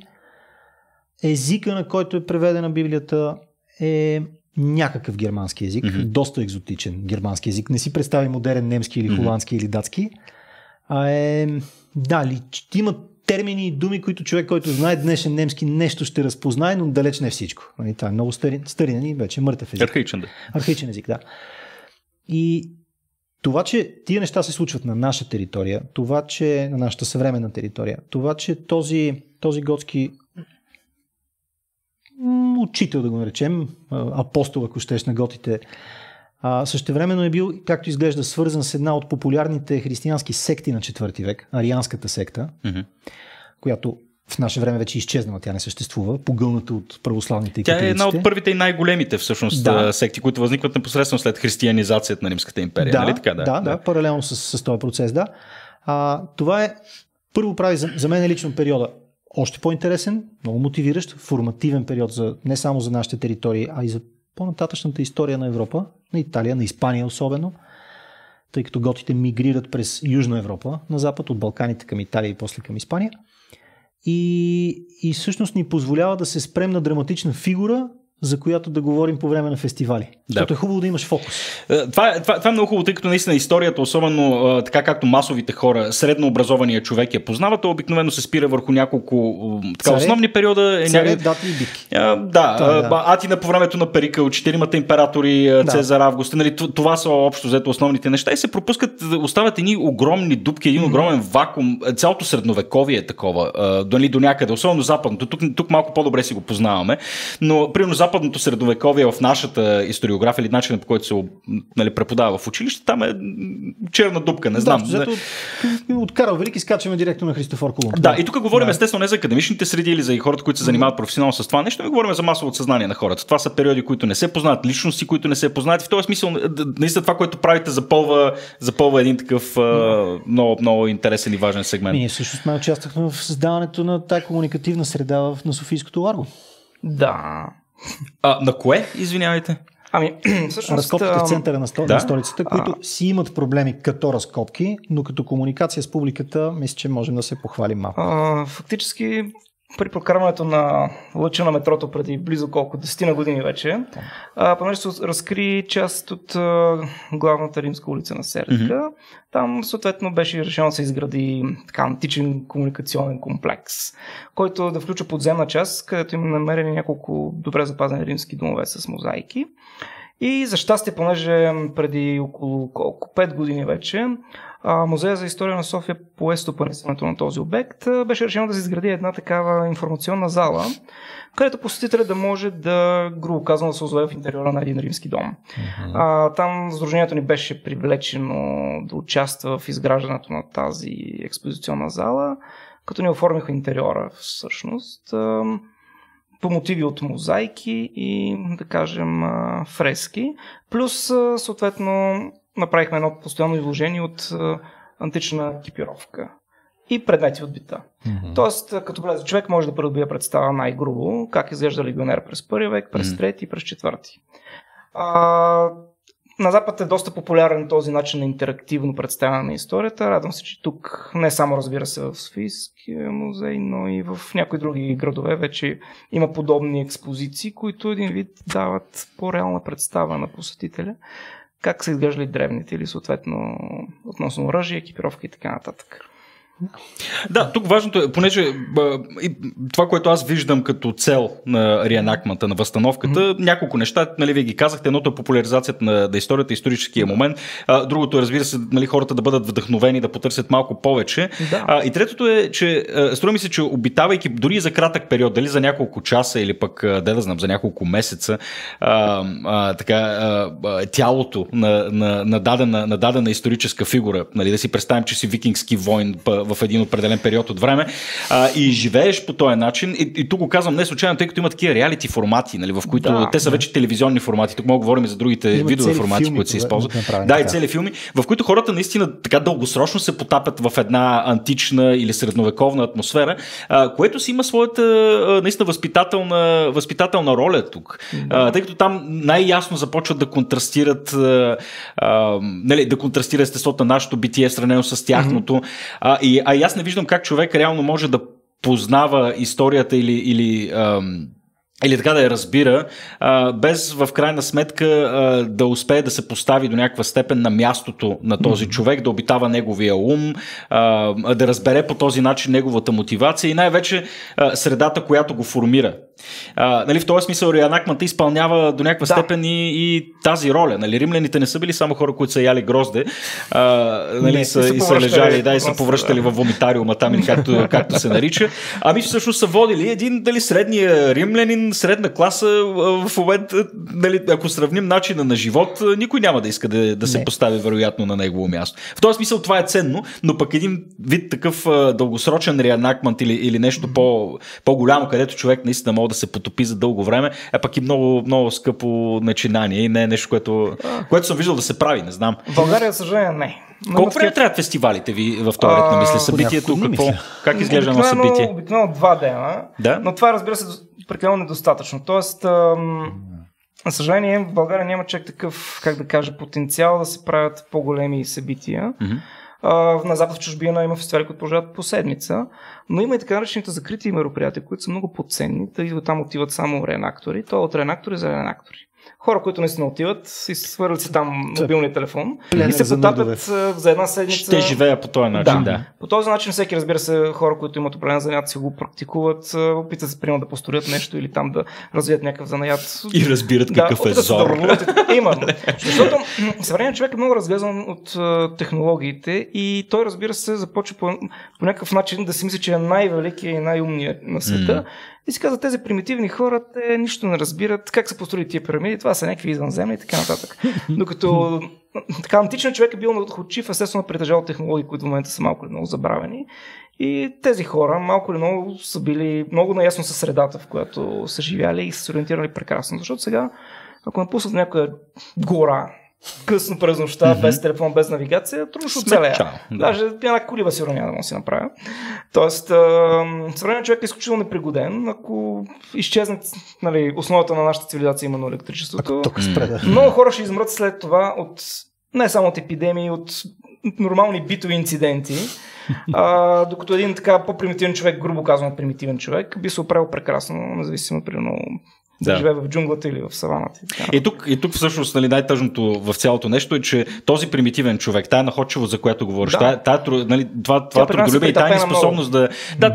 S3: Езика, на който е преведена Библията е някакъв германски език, mm-hmm. доста екзотичен германски език. Не си представи модерен немски или холандски mm-hmm. или датски. А е, да, ли, има термини и думи, които човек, който знае днешен немски, нещо ще разпознае, но далеч не всичко. Нали, това е много стари, стари нали, вече мъртъв език.
S1: Архаичен, да.
S3: Архаичен език, да. И това, че тия неща се случват на наша територия, това, че на нашата съвременна територия, това, че този, този готски учител, да го наречем, апостол, ако щеш на готите, а, същевременно е бил, както изглежда, свързан с една от популярните християнски секти на 4 век, арианската секта, mm-hmm. която в наше време вече е изчезнала, тя не съществува, погълната от православните и
S1: Тя е една от първите и най-големите всъщност да. секти, които възникват непосредствено след християнизацията на Римската империя.
S3: Да,
S1: нали така?
S3: Да, да, да, паралелно с, с този процес, да. А, това е първо прави за, за мен лично периода още по-интересен, много мотивиращ, формативен период за, не само за нашите територии, а и за по-нататъчната история на Европа, на Италия, на Испания особено, тъй като готите мигрират през Южна Европа на запад, от Балканите към Италия и после към Испания. И, и всъщност ни позволява да се спрем на драматична фигура, за която да говорим по време на фестивали. Да. Защото е хубаво да имаш фокус.
S1: Е, това, е, това, това е много хубаво, тъй като наистина историята, особено е, така както масовите хора, среднообразования човек я познава, то обикновено се спира върху няколко така, Царе, основни периода.
S3: Е, царе, дати и битки.
S1: А, да, това, да. Атина по времето на Перикъл, четиримата императори, да. Цезар Август, нали, това са общо взето основните неща и се пропускат, остават едни огромни дупки, един огромен вакуум. Цялото средновековие е такова, нали, до някъде, особено западното. Тук, тук малко по-добре си го познаваме, но примерно западното средновековие в нашата историография или начинът по който се нали, преподава в училище, там е черна дупка, не знам.
S3: Да, от, от Карл Велики скачаме директно на Христофор Колумб.
S1: Да, и тук говорим да. естествено не за академичните среди или за хората, които се занимават професионално с това нещо, ми говорим за масово съзнание на хората. Това са периоди, които не се познават, личности, които не се познават. В този смисъл, наистина това, което правите, запълва, запълва един такъв много, много интересен и важен сегмент.
S3: Ние също сме участвахме в създаването на тази комуникативна среда на Софийското Ларго.
S4: Да,
S1: а, на кое, извинявайте?
S4: Ами, всъщност...
S3: Разкопките в центъра на, стол... да? на столицата, които а... си имат проблеми като разкопки, но като комуникация с публиката, мисля, че можем да се похвалим малко.
S4: А, фактически при прокарването на лъча на метрото преди близо колко, 10 на години вече, а, понеже се разкри част от а, главната римска улица на Сердика. Mm-hmm. Там съответно беше решено да се изгради така античен комуникационен комплекс, който да включва подземна част, където има намерени няколко добре запазени римски домове с мозайки. И за щастие, понеже преди около колко 5 години вече Музея за история на София пое стопанисването на този обект, беше решено да се изгради една такава информационна зала, където посетителят да може да, грубо казано, да се озове в интериора на един римски дом. Uh-huh. А, там Сдружението ни беше привлечено да участва в изграждането на тази експозиционна зала, като ни оформиха интериора всъщност по мотиви от мозайки и, да кажем, фрески. Плюс, съответно, направихме едно постоянно изложение от антична екипировка и предмети от бита. Mm-hmm. Тоест, като влезе човек, може да придобие представа най-грубо как изглежда легионер през първи век, през трети и през четвърти. А, на Запад е доста популярен този начин на интерактивно представяне на историята. Радвам се, че тук не само разбира се в Софийския музей, но и в някои други градове вече има подобни експозиции, които един вид дават по-реална представа на посетителя как са изглеждали древните или съответно относно оръжие, екипировка и така нататък.
S1: Да, тук важното е, понеже това, което аз виждам като цел на реанакмата, на възстановката, mm-hmm. няколко неща, нали, вие ги казахте, едното е популяризацията на, на историята, историческия момент, а, другото е, разбира се, нали, хората да бъдат вдъхновени, да потърсят малко повече. Да. А, и третото е, че струва ми се, че обитавайки дори за кратък период, дали за няколко часа или пък, да, да знам, за няколко месеца, а, а, така, а, тялото на, на, на, дадена, на дадена историческа фигура, нали, да си представим, че си викингски войн в един определен период от време а, и живееш по този начин. И, и тук го казвам не случайно, тъй като има такива реалити формати, нали, в които да, те са вече телевизионни формати. Тук мога да говорим за другите има видове формати, филми, които се използват. Да, да, и цели филми, в които хората наистина така дългосрочно се потапят в една антична или средновековна атмосфера, а, което си има своята а, наистина възпитателна, възпитателна роля тук. Да. Тъй като там най-ясно започват да контрастират, а, а, нали, да контрастира естеството на нашето битие, сравнено с тяхното. Mm-hmm. А, и, а и аз не виждам как човек реално може да познава историята или, или ам, или така да я разбира, без в крайна сметка да успее да се постави до някаква степен на мястото на този човек, да обитава неговия ум, да разбере по този начин неговата мотивация и най-вече средата, която го формира. А, нали, в този смисъл Рианакмата изпълнява до някаква да. степен и, и тази роля. Нали, римляните не са били само хора, които са яли грозде а, нали, не, са, и са лежали да, и са повръщали в вомитариума там, или както, както се нарича. Ами всъщност са водили един дали, средния римлянин, средна класа в момента, дали, ако сравним начина на живот, никой няма да иска да, да се не. постави вероятно на негово място. В този смисъл това е ценно, но пък един вид такъв дългосрочен реанакмент или, или нещо по, по-голямо, където човек наистина може да се потопи за дълго време, е пък и много, много скъпо начинание и не е нещо, което, което съм виждал да се прави, не знам.
S4: В България, за съжаление, не.
S1: Но Колко време трябват фестивалите ви в този ред на мисля? Събитието какво? Как изглежда едно събитие?
S4: Обикновено два дена, да? но това разбира се прекалено недостатъчно. Тоест, ам, за съжаление, в България няма чак такъв, как да кажа, потенциал да се правят по-големи събития. Mm-hmm. На Запад в чужбина има фестивали, които продължават по седмица, но има и така наречените закрити мероприятия, които са много подценни, тъй като там отиват само ренактори, то е от ренактори за ренактори хора, които не наистина отиват и свърват си там мобилния телефон Лене и се потапят за една седмица.
S1: Ще живея по този начин, да. да.
S4: По този начин всеки, разбира се, хора, които имат определен занят, си го практикуват, опитат се, примерно, да построят нещо или там да развият някакъв занаят.
S1: И разбират да, какъв е зор.
S4: Да Именно. Защото съвременният човек е много разглезан от технологиите и той, разбира се, започва по, по някакъв начин да си мисли, че е най-великият и най-умният на света. Mm и си казва, тези примитивни хора, те нищо не разбират как са построили тия пирамиди, това са някакви извънземни и така нататък. Докато така античен човек е бил находчив, естествено притежал технологии, които в момента са малко или много забравени. И тези хора малко или много са били много наясно с средата, в която са живяли и са се ориентирали прекрасно. Защото сега, ако напуснат някоя гора, късно през нощта, mm-hmm. без телефон, без навигация, трудно ще оцелея. Да. Даже една колиба сигурно няма да му си направя. Тоест, съвременният човек е изключително непригоден, ако изчезне нали, основата на нашата цивилизация, именно електричеството.
S3: Тук спре, да.
S4: Много хора ще измрат след това от не само от епидемии, от нормални битови инциденти, а, докато един така по-примитивен човек, грубо казвам примитивен човек, би се оправил прекрасно, независимо примерно да, да живее в джунглата или в саваната.
S1: И тук, и тук всъщност нали, най-тъжното в цялото нещо е, че този примитивен човек, тая находчивост, за която говориш, да. тая, тая, нали, това, това трудолюбие и тая способност да... Да,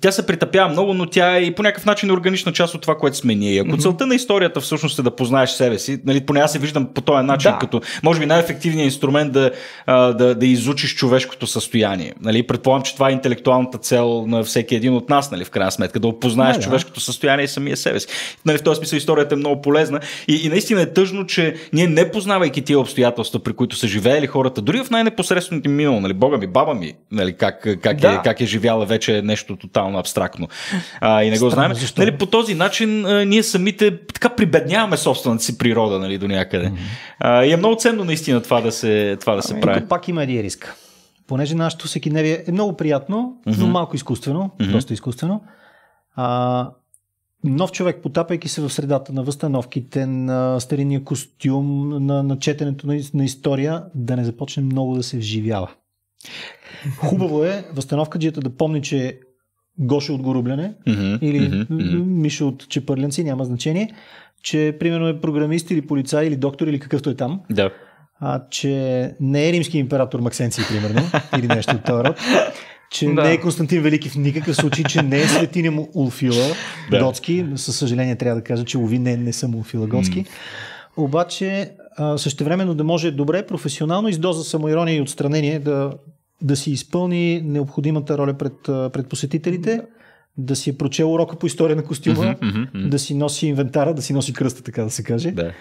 S1: тя се притъпява много, но тя е и по някакъв начин органична част от това, което сме ние. Ако mm-hmm. целта на историята всъщност е да познаеш себе си, нали, поне аз се виждам по този начин, да. като може би най-ефективният инструмент да, да, да изучиш човешкото състояние. Нали, предполагам, че това е интелектуалната цел на всеки един от нас, нали, в крайна сметка, да опознаеш да, човешкото състояние и самия себе си. Нали, този смисъл историята е много полезна. И, и наистина е тъжно, че ние не познавайки тия обстоятелства, при които са живеели хората, дори в най-непосредственото минало, нали, бога ми, баба ми, нали, как, как, да. е, как е живяла вече е нещо тотално абстрактно. А, и не го знаем. Нали, по този начин а, ние самите така прибедняваме собствената си природа нали, до някъде. Mm-hmm. А, и е много ценно наистина това да се, това да се ами, прави.
S3: Пак има един риск. Понеже нашето всекидневие е много приятно, mm-hmm. но малко изкуствено, mm-hmm. просто изкуствено. А, нов човек, потапайки се в средата на възстановките, на стариния костюм, на, на четенето на, на история, да не започне много да се вживява. Хубаво е възстановкаджията да помни, че Гошо от Горубляне mm-hmm, или mm-hmm, Мишо от Чепърлянци, няма значение, че примерно е програмист или полицай или доктор или какъвто е там.
S1: Да.
S3: А, че не е римски император Максенци, примерно, или нещо от този род. Че
S4: Да.
S3: не е Константин Велики в никакъв случай, че не е светиня му Улфила
S1: Да.
S3: Готски. Със съжаление трябва да кажа, че Лови не, не съм Улфила Готски. Обаче а, същевременно да може добре, професионално и с доза самоирония и отстранение да, да си изпълни необходимата роля пред, пред посетителите, да си е прочел урока по история на костюма,
S1: Мгм, мгм.
S3: да си носи инвентара, да си носи кръста, така да се каже.
S1: Да.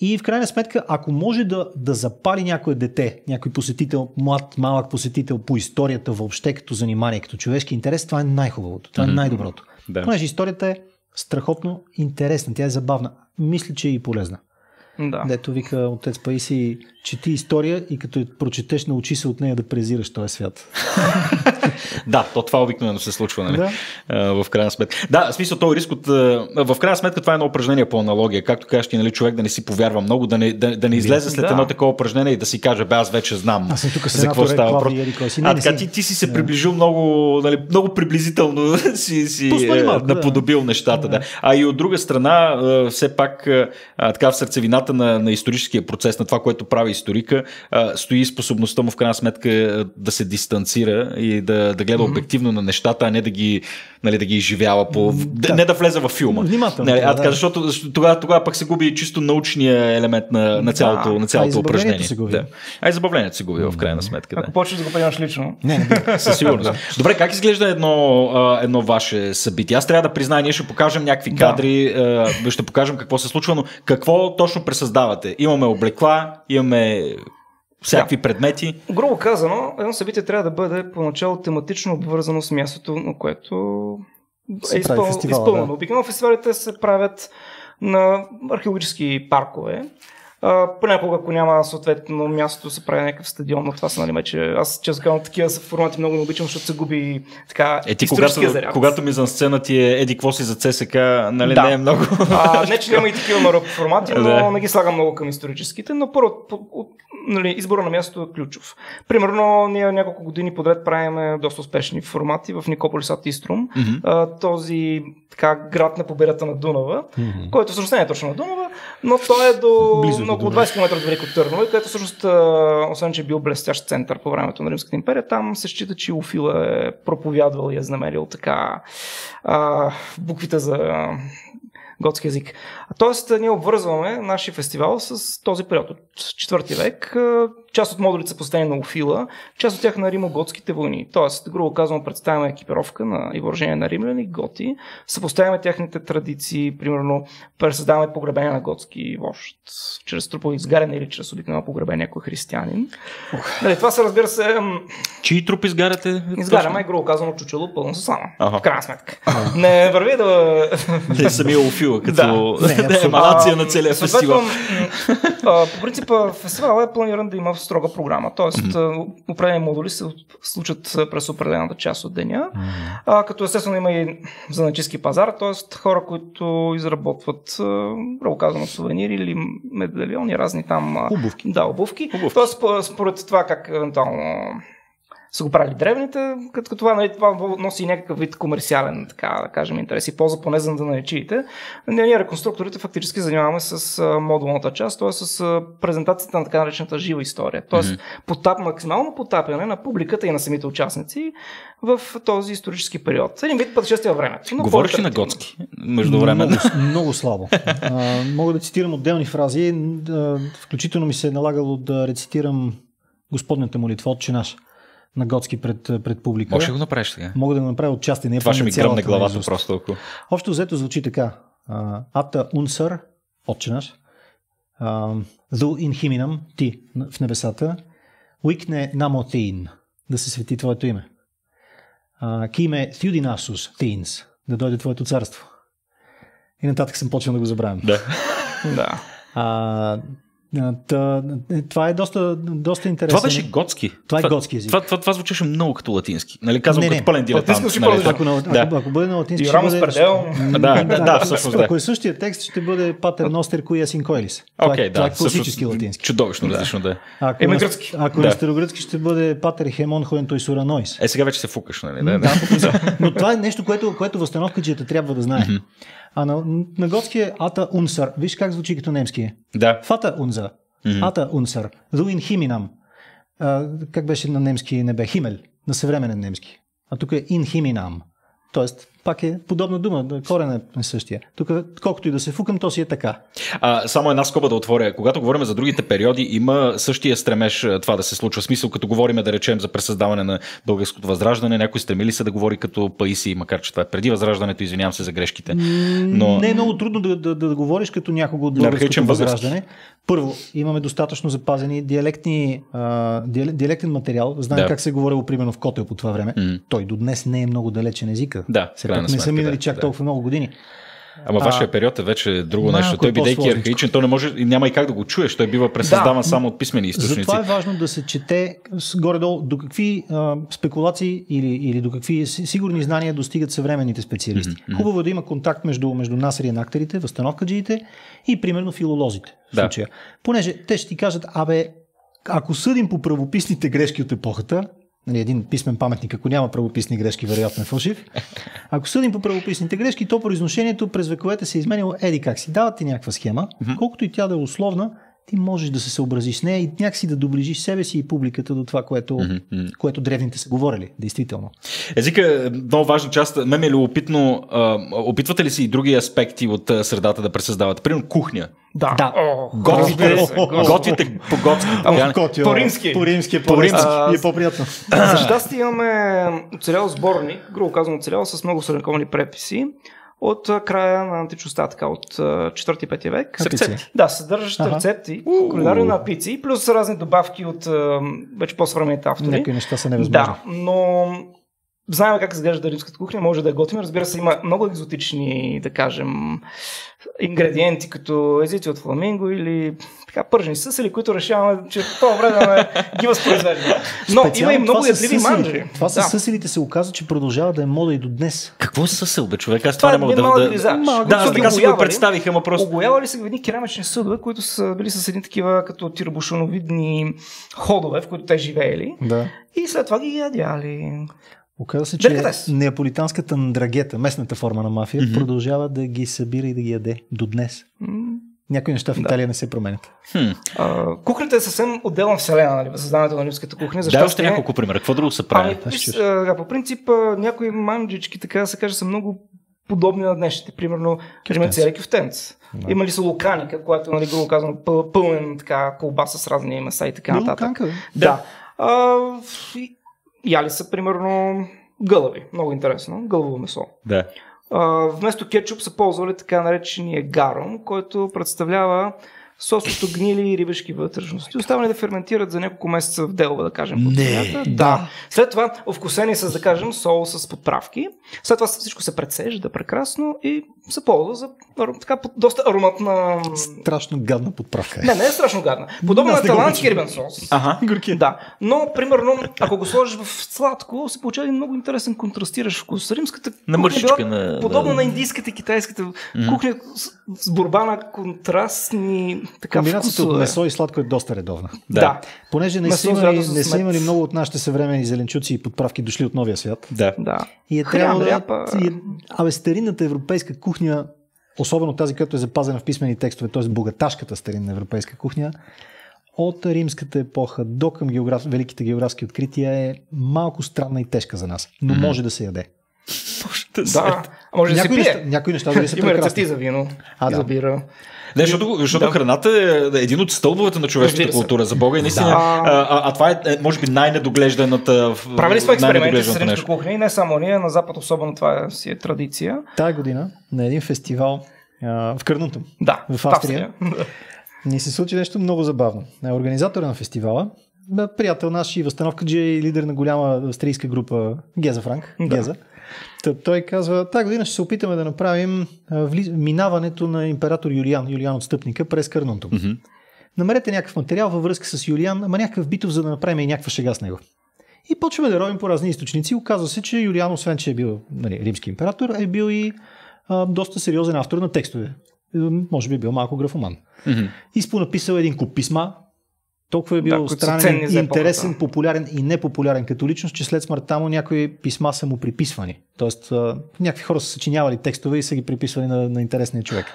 S3: И в крайна сметка, ако може да, да запали някое дете, някой посетител, млад, малък посетител по историята въобще като занимание, като човешки интерес, това е най-хубавото, това е най-доброто.
S1: Да.
S3: Понеже историята е страхотно интересна, тя е забавна. Мисля, че е и полезна.
S4: Да.
S3: Дето вика отец Паиси, чети история и като я прочетеш, научи се от нея да презираш този свят.
S1: Да, то това обикновено се случва, нали?
S3: Да.
S1: А, в крайна сметка. Да, в смисъл, този риск от... В крайна сметка това е едно упражнение по аналогия. Както кажеш ти, нали, човек да не си повярва много, да не, да, да не излезе след
S4: Да.
S1: едно такова упражнение и да си каже, бе, аз вече знам
S3: Аз съм тук
S1: за какво
S3: сенатор,
S1: става
S3: кой си. Не,
S1: А
S3: не
S1: така
S3: си.
S1: ти, ти си се
S3: Да.
S1: приближил много, нали, много приблизително си, си
S3: Пусна
S1: е,
S3: малко, да.
S1: наподобил нещата. Да. А и от друга страна, все пак така в сърцевината на, на историческия процес, на това, което прави историка, а, стои способността му в крайна сметка да се дистанцира и да, да гледа обективно на нещата, а не да ги, нали, да ги изживява по... Да. Не да влезе във филма.
S3: Внимателно
S1: Нали, а така,
S3: да.
S1: защото, защото тогава, тогава пък се губи чисто научния елемент на, на цялото,
S4: Да.
S1: на
S3: А
S1: цялото
S3: забавлението
S1: упражнение.
S3: се губи.
S1: Да. А и забавлението се губи в крайна сметка. Да.
S4: Ако почваш да го приемаш лично.
S3: Не, не.
S1: Със сигурност. Добре, как изглежда едно, а, едно ваше събитие? Аз трябва да призная, ние ще покажем някакви
S4: Да.
S1: кадри, а, ще покажем какво се случва, но какво точно пресъздавате? Имаме облекла, имаме всякакви предмети.
S4: Грубо казано, едно събитие трябва да бъде поначало тематично обвързано с мястото, на което
S3: Се
S4: е изпъл... изпълнено.
S3: да.
S4: Обикновено фестивалите се правят на археологически паркове. Понякога, ако няма съответно място, се прави някакъв стадион, но това са, нали, вече, аз често казвам, такива са формати много не обичам, защото се губи така
S1: Е, ти когато,
S4: заряд.
S1: когато ми за сцена ти е еди какво си за ЦСК, нали
S4: Да.
S1: не е много.
S4: А, не, че няма и такива на формати, но
S1: Да.
S4: не ги слагам много към историческите, но първо, нали, избора на мястото е ключов. Примерно, ние няколко години подред правим доста успешни формати в Никополис ад Иструм. А, този така, град на победата на Дунава, който всъщност не е точно на Дунава, но той е до,
S3: Близо до
S4: на около
S3: Дунава.
S4: 20 км от Велико Търново, където всъщност, освен че е бил блестящ център по времето на Римската империя, там се счита, че Офила е проповядвал и е знамерил така а, буквите за готски язик. А, Тоест, ние обвързваме нашия фестивал с този период от 4 век. Част от модулите са посветени на Офила, част от тях на римо-готските войни. Тоест, грубо казвам, представяме екипировка на и въоръжение на римляни, готи, съпоставяме техните традиции, примерно пресъздаваме погребение на готски вожд, чрез трупово изгаряне или чрез обикновено погребение, ако е християнин. Нали, това са, разбира се,
S1: Чии труп изгаряте?
S4: изгаряме, грубо казано, чучело пълно с слама.
S1: Аха.
S4: В крайна сметка. Не върви да.
S1: Те самия Офила, като
S3: Не,
S1: да,
S4: А,
S1: на целия фестивал.
S4: По принцип, а, фестивалът е планиран да има строга програма. Тоест, а, определени модули се случат през определената част от деня. А, като естествено има и заначистски пазар, т.е. хора, които изработват, грубо казано, сувенири или медальони, разни там.
S3: Обувки.
S4: Да, обувки.
S1: Обувки.
S4: Тоест, спо- според това как евентуално са го правили древните, като, като това, нали, това носи някакъв вид комерциален, така да кажем, интерес и полза поне за да наречиите. Ние, ние реконструкторите фактически занимаваме с а, модулната част, т.е. с а, презентацията на така наречената жива история. Т.е.
S1: Мгм.
S4: потап, максимално потапяне на публиката и на самите участници в този исторически период. Един вид пътешествие във времето.
S1: Говориш ли на готски? Междувременно.
S3: Много, много слабо. А, мога да цитирам отделни фрази. Включително ми се е налагало да рецитирам Господната молитва, Отче наш, на готски пред, пред публика.
S1: Може ли го направиш сега?
S3: Мога да го направя отчасти. Не е
S1: Това ще ми гръмне главата
S3: наизуст.
S1: просто. Ако...
S3: Общо взето звучи така. Ата унсър, Отче наш, Зу ин химинам, ти в небесата, Уикне намотеин, да се свети твоето име. Киме Тюдинасус Тейнс, да дойде твоето царство. И нататък съм почнал да го забравям.
S1: Да.
S4: Да.
S3: А, та, е, това е доста, доста интересно.
S1: Това беше готски.
S3: Това е готски език.
S1: Това, това, това звучеше много като латински. Нали, казвам
S3: Не, не.
S1: като пълен дилетант.
S4: Латински
S1: Нали,
S3: Ако, на,
S1: Да.
S3: ако, ако бъде на латински, ще бъде...
S4: Пердел.
S1: Да, да, да, всъщност, да.
S3: Ако е същия текст, ще бъде Патер Ностер Куя Синкойлис. Това,
S1: Окей,
S3: е, това
S1: да.
S3: е класически латински.
S1: Чудовищно различно да е.
S3: Ако,
S4: Има
S3: на-
S4: гръцки.
S3: Ако
S1: Да.
S3: на старогръцки ще бъде Патер Хемон Хоентой Суранойс.
S1: Е, сега вече се фукаш, нали? Да,
S3: Да,
S1: да.
S3: Но това е нещо, което, което възстановкаджията трябва да знае. А на, на готски е Ата Унсър. Виж как звучи като немски.
S1: да.
S3: Фата Унза. Ата Унсър. Руин Химинам. А, как беше на немски небе? Химел. на съвременен немски. А тук е himinam. Тоест, пак е подобна дума, корен е същия. Тук, колкото и да се фукам, то си е така.
S1: А, само една скоба да отворя. Когато говорим за другите периоди, има същия стремеж това да се случва. Смисъл, като говорим да речем за пресъздаване на българското възраждане, някой стремили се да говори като Паиси, макар че това е преди възраждането, извинявам се за грешките.
S3: Но... Не е много трудно да, да, да, да говориш като някого от българското възраждане. Първо, имаме достатъчно запазени диалектни, а, диалектен материал. Знаем да. как се е говорило, примерно в Котел по това време. Mm. Той до днес не е много далечен езика.
S1: Да,
S3: Сега не са минали чак да. толкова много години.
S1: Ама а, вашия период е вече друго нещо. Той бидейки архаичен, то не може, няма и как да го чуеш. Той бива пресъздаван да, само от писмени източници.
S3: Затова е важно да се чете горе-долу до какви а, спекулации или, или до какви сигурни знания достигат съвременните специалисти. Mm-hmm. Хубаво е да има контакт между, между нас реакторите, възстановкаджиите и примерно филолозите. В да. случая. Понеже те ще ти кажат, абе, ако съдим по правописните грешки от епохата, нали, един писмен паметник, ако няма правописни грешки, вероятно е фалшив. Ако съдим по правописните грешки, то произношението през вековете се е изменило еди как си. Дават ти някаква схема, mm-hmm. колкото и тя да е условна, ти можеш да се съобразиш с нея и някакси да доближиш себе си и публиката до това, което, mm-hmm. което древните са говорили, действително.
S1: Езика е много важна част. Ме ме е любопитно, а, опитвате ли си и други аспекти от средата да пресъздавате? Примерно кухня.
S4: Да. да.
S1: готвите, готвите по готски.
S3: По-римски. По-римски е е по-приятно.
S4: За щастие имаме оцелял сборник, грубо казвам оцелял, с много средновековни преписи от края на античността, така от 4-5 век.
S1: С рецепти.
S4: Да, съдържащ ага. рецепти, кулинари на пици, плюс разни добавки от вече по-съвременните автори.
S3: Някои неща са невъзможни.
S4: Да, но знаем как изглежда римската кухня, може да е готвим. Разбира се, има много екзотични, да кажем, ингредиенти, като езици от фламинго или така пържени съсели, които решаваме, че в това време да ги възпроизвеждаме. Но има и много ядливи манджи.
S3: Това с да. съселите се оказа, че продължава да е мода и до днес.
S1: Какво е съсел, бе, човек? Аз това, това не мога да... Да, да, да, така си го представих, ама просто...
S4: Огоявали са едни керамични съдове, които са били с едни такива като тирбушоновидни ходове, в които те живеели.
S3: Да.
S4: И след това ги ядяли.
S3: Оказва се, че неаполитанската драгета, местната форма на мафия, mm-hmm. продължава да ги събира и да ги яде до днес. Mm-hmm. Някои неща в Италия да. не се променят.
S4: Hmm. кухнята е съвсем отделна вселена, нали, създаването на римската кухня.
S1: Защо да, още няколко примера. Какво друго се прави?
S4: Ами, по принцип, някои манджички, така да се каже, са много подобни на днешните. Примерно, кажем, цели кюфтенц. Да. Има ли са луканика, която, нали, грубо казвам, пълнен така колбаса с разни меса и така нататък.
S3: Луканка, да.
S4: да. А, яли са, примерно, гълъби. Много интересно. Гълъбово месо.
S1: Да.
S4: А, вместо кетчуп са ползвали така наречения гаром, който представлява сос от гнили и рибешки вътрешности, оставани да ферментират за няколко месеца в делва, да кажем.
S1: Не.
S4: Да. След това овкусени с, да кажем, сол с подправки. След това всичко се прецежда прекрасно и се ползва за така доста ароматна...
S3: Страшно гадна подправка.
S4: Не, не е страшно гадна. Подобно на талантски рибен сос.
S1: Ага.
S3: Горки.
S4: Да. Но, примерно, ако го сложиш в сладко, се получава един много интересен контрастиращ вкус. Римската
S1: на мършичка, на,
S4: подобно на... на индийската и китайската mm-hmm. кухня с борба на контрастни така
S3: Комбинацията от месо и сладко е доста редовна.
S4: Да. да.
S3: Понеже не са, имали, не са имали много от нашите съвремени зеленчуци и подправки дошли от новия свят.
S1: Да.
S4: да.
S3: И е трябвало да... И е, абе, старинната европейска кухня, особено тази, която е запазена в писмени текстове, т.е. богаташката старинна европейска кухня, от римската епоха до към географ... великите географски открития е малко странна и тежка за нас, но mm-hmm. може да се яде.
S4: да, може да се пие.
S3: Неща, някои неща дори са
S4: Има рецепти за вино
S3: а, да.
S4: за бира.
S1: Не, защото, защото да. храната е един от стълбовете на човешката култура за Бога. И наистина, да. а, а, а, това е, е, може би, най-недоглежданата.
S4: Правили сме експерименти с римска кухня и не само ние, на Запад особено това си е традиция.
S3: Тая година на един фестивал а, в Кърнуто,
S4: да,
S3: в Австрия, ни се случи нещо много забавно. Организатора на фестивала, приятел наш и възстановка, че е лидер на голяма австрийска група Геза Франк. Да. Геза. Той казва, тази година ще се опитаме да направим минаването на император Юлиан, Юлиан отстъпника, през Кърнунто. Mm-hmm. Намерете някакъв материал във връзка с Юлиан, ама някакъв битов, за да направим и някаква шега с него. И почваме да робим по разни източници. Оказва се, че Юлиан, освен че е бил нали, римски император, е бил и а, доста сериозен автор на текстове. Може би е бил малко графоман. Mm-hmm. И спонаписал един куп писма, толкова е бил да, странен, интересен, популярен и непопулярен като личност, че след смъртта му някои писма са му приписвани. Тоест, някакви хора са съчинявали текстове и са ги приписвали на, на интересния човек.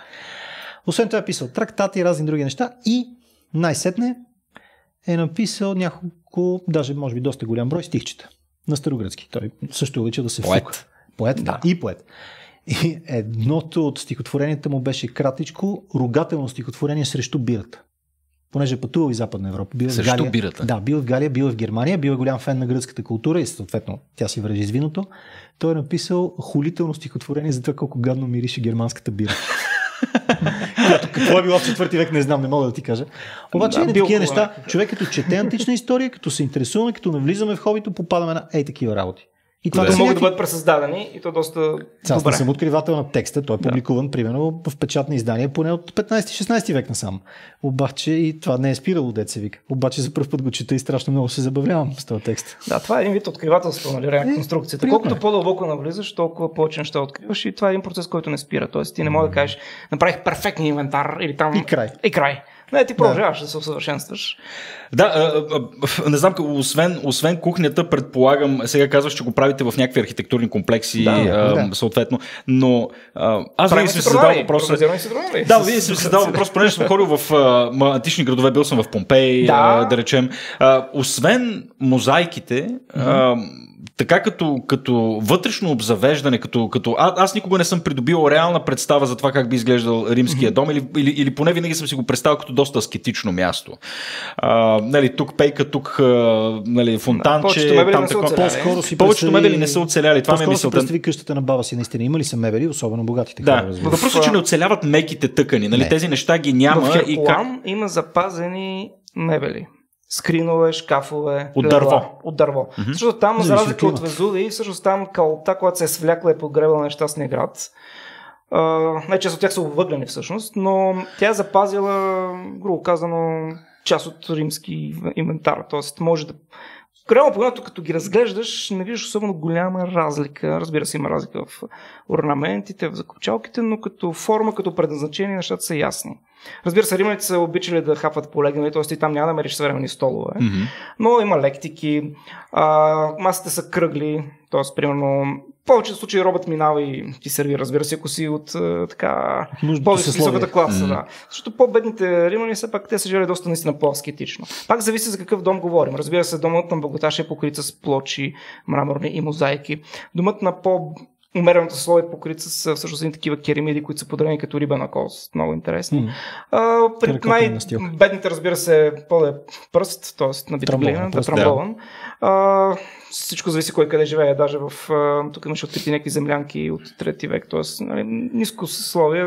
S3: Освен това е писал трактати и разни други неща и най-сетне е написал няколко, даже може би доста голям брой стихчета. на старогръцки. Той също обича да се
S1: Поет.
S3: фука. Поет, да. И поет. И едното от стихотворенията му беше кратичко, ругателно стихотворение срещу бирата. Понеже е пътувал и Западна Европа. Бил е в Галия,
S1: бирата?
S3: Да, бил в Галия, бил е в Германия, бил е голям фен на гръцката култура и съответно тя си вържи с виното. Той е написал хулително стихотворение за това колко гадно мирише германската бира. Която какво е било в четвърти век, не знам, не мога да ти кажа. Обаче
S4: Да, бил
S3: такива неща, човек като чете антична история, като се интересуваме, като навлизаме в хобито, попадаме на ей такива работи. И това да
S4: могат да бъдат пресъздадени и то доста
S3: аз не съм откривател на текста, той е публикуван примерно в печатни издания поне от 15-16 век насам. Обаче и това не е спирало, деца вика. Обаче за първ път го чета и страшно много се забавлявам с този текст.
S4: Да, това е един вид откривателство, нали,
S3: Е,
S4: конструкцията.
S3: приятно
S4: Колкото
S3: е.
S4: по-дълбоко навлизаш, толкова повече неща откриваш и това е един процес, който не спира. Тоест ти не можеш да кажеш, направих перфектния инвентар или там...
S3: И край.
S4: И край. Не, ти продължаваш да се усъвършенстваш.
S1: Да, а, а, не знам, освен, освен кухнята, предполагам, сега казваш, че го правите в някакви архитектурни комплекси,
S4: Да,
S1: а,
S3: да.
S1: съответно, но а, аз винаги съм
S4: си
S1: задал
S4: тронали.
S1: Да,
S4: С-
S1: вие си задал въпрос, понеже съм ходил в а, антични градове, бил съм в Помпей, да,
S4: Да.
S1: а, да речем. А, освен мозайките, а, така като, като вътрешно обзавеждане, като, като а, аз никога не съм придобил реална представа за това как би изглеждал римския дом или, или, или поне винаги съм си го представил като доста аскетично място. А, нали, тук пейка, тук нали, фонтанче, там такова.
S3: По-скоро си
S1: Повечето мебели не са оцеляли, това ми е мисълта.
S3: представи къщата на баба си. Наистина има ли са мебели, особено богатите хора,
S1: Да,
S3: разбира се.
S1: въпросът е, че не оцеляват меките тъкани. Нали?
S3: Не.
S1: Тези неща ги няма
S4: в
S1: и как...
S4: Има запазени мебели. Скринове, шкафове.
S1: От дърво.
S4: От дърво. Защото там, за разлика от. Везуви, всъщност там калта, която се е свлякла е подгребала нещастния град. Uh, най-често от тях са обвъглени всъщност, но тя е запазила, грубо казано, част от римски инвентар. Тоест, може да. Реално погледнато, като ги разглеждаш, не виждаш особено голяма разлика. Разбира се, има разлика в орнаментите, в закопчалките, но като форма, като предназначение, нещата са ясни. Разбира се, римляните са обичали да хапват полегнали, т.е. ти там няма да мериш съвременни столове.
S1: Мгм.
S4: Но има лектики, а, масите са кръгли, т.е. примерно в повечето случаи робът минава и ти сервира, разбира се, ако си от а, така по-високата класа.
S1: Мгм.
S4: Да. Защото по-бедните римляни все пак те са жили доста наистина по-аскетично. Пак зависи за какъв дом говорим. Разбира се, домът на богаташ е покрит с плочи, мраморни и мозайки. Домът на по умереното съсловие е покрит с всъщност едни такива керамиди, които са подредени като риба на кост. Много интересни.
S3: М.
S4: А,
S3: настил.
S4: най-бедните, разбира се, по е пръст, т.е. набит
S3: Трамбован
S4: глина, да,
S3: пръст, да.
S4: Всичко зависи кой къде живее. Даже в, а, тук имаше открити някакви землянки от трети век, т.е. Нали, ниско съсловие.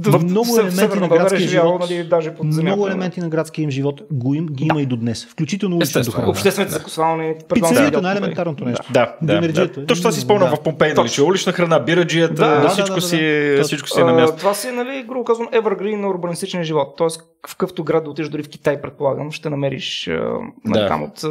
S3: В много елементи на градския живот,
S4: нали, даже под земята.
S3: много елементи на градския им живот го им, ги има и до днес. Включително
S1: Естествено.
S3: духа.
S4: Обществените закусвални. предполагам,
S3: Пицарията
S4: са
S3: е най-елементарното нещо.
S1: Да, да,
S3: Гумерджията.
S1: да. Точно това си спомням
S3: Да.
S1: в Помпей, нали, че улична храна, бираджията,
S4: Да, да,
S1: всичко,
S3: да, да,
S1: си,
S3: да. Точно.
S1: всичко си е на място.
S4: Това си, нали, грубо казвам, evergreen на урбанистичния живот. Тоест, в какъвто град да отидеш, дори в Китай, предполагам, ще намериш а, нали,
S1: Да.
S4: там от...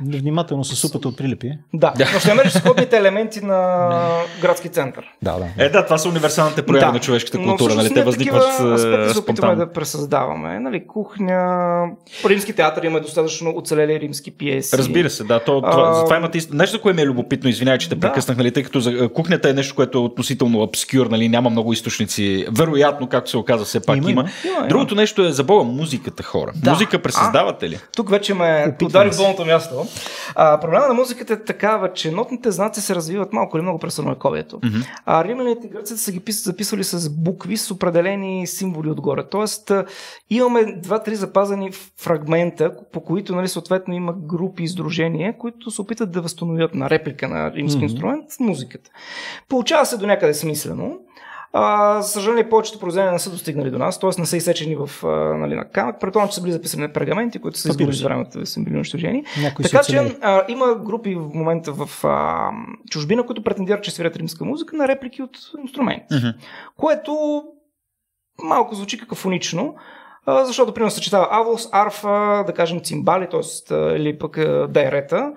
S3: Внимателно с супата от прилепи.
S4: Да, но ще намериш сходните елементи на градски център.
S3: Да, да.
S1: Е, да, това са универсалните прояви на човешката
S4: но
S1: култура,
S4: всъщност
S1: нали? Те
S4: ние
S1: възникват
S4: такива аспекти се опитваме да пресъздаваме. Нали, кухня, римски театър има достатъчно оцелели римски пиеси.
S1: Разбира се, да. То, това,
S4: А,
S1: затова имате. Нещо, за кое ми е любопитно, извинявай, че те
S4: Да.
S1: прекъснах, нали, тъй като за, кухнята е нещо, което е относително обскюр, нали, няма много източници. Вероятно, както се оказа, все пак има.
S3: има.
S1: Има,
S3: има.
S1: Другото нещо е за Бога, музиката хора.
S4: Да.
S1: Музика пресъздавате ли?
S4: Тук вече ме удари в болното място. А, проблема на музиката е такава, че нотните знаци се развиват малко или много през средновековието.
S1: Мгм.
S4: А римляните и гръците са ги пис- записвали с букви с определени символи отгоре. Тоест, имаме два-три запазени фрагмента, по които нали, съответно има групи издружения, които се опитат да възстановят на реплика на римски
S3: Мгм.
S4: инструмент музиката. Получава се до някъде смислено. А, за съжаление, повечето произведения не са достигнали до нас, т.е. не са изсечени в, а, нали, на камък. Предполагам, че са били записани на пергаменти, които са изгорили за времето, са били унищожени. Така че а, има групи в момента в а, чужбина, които претендират, че свирят римска музика на реплики от инструменти.
S1: Мгм.
S4: Което малко звучи какафонично, защото примерно съчетава авос, арфа, да кажем цимбали, т.е. или пък дайрета.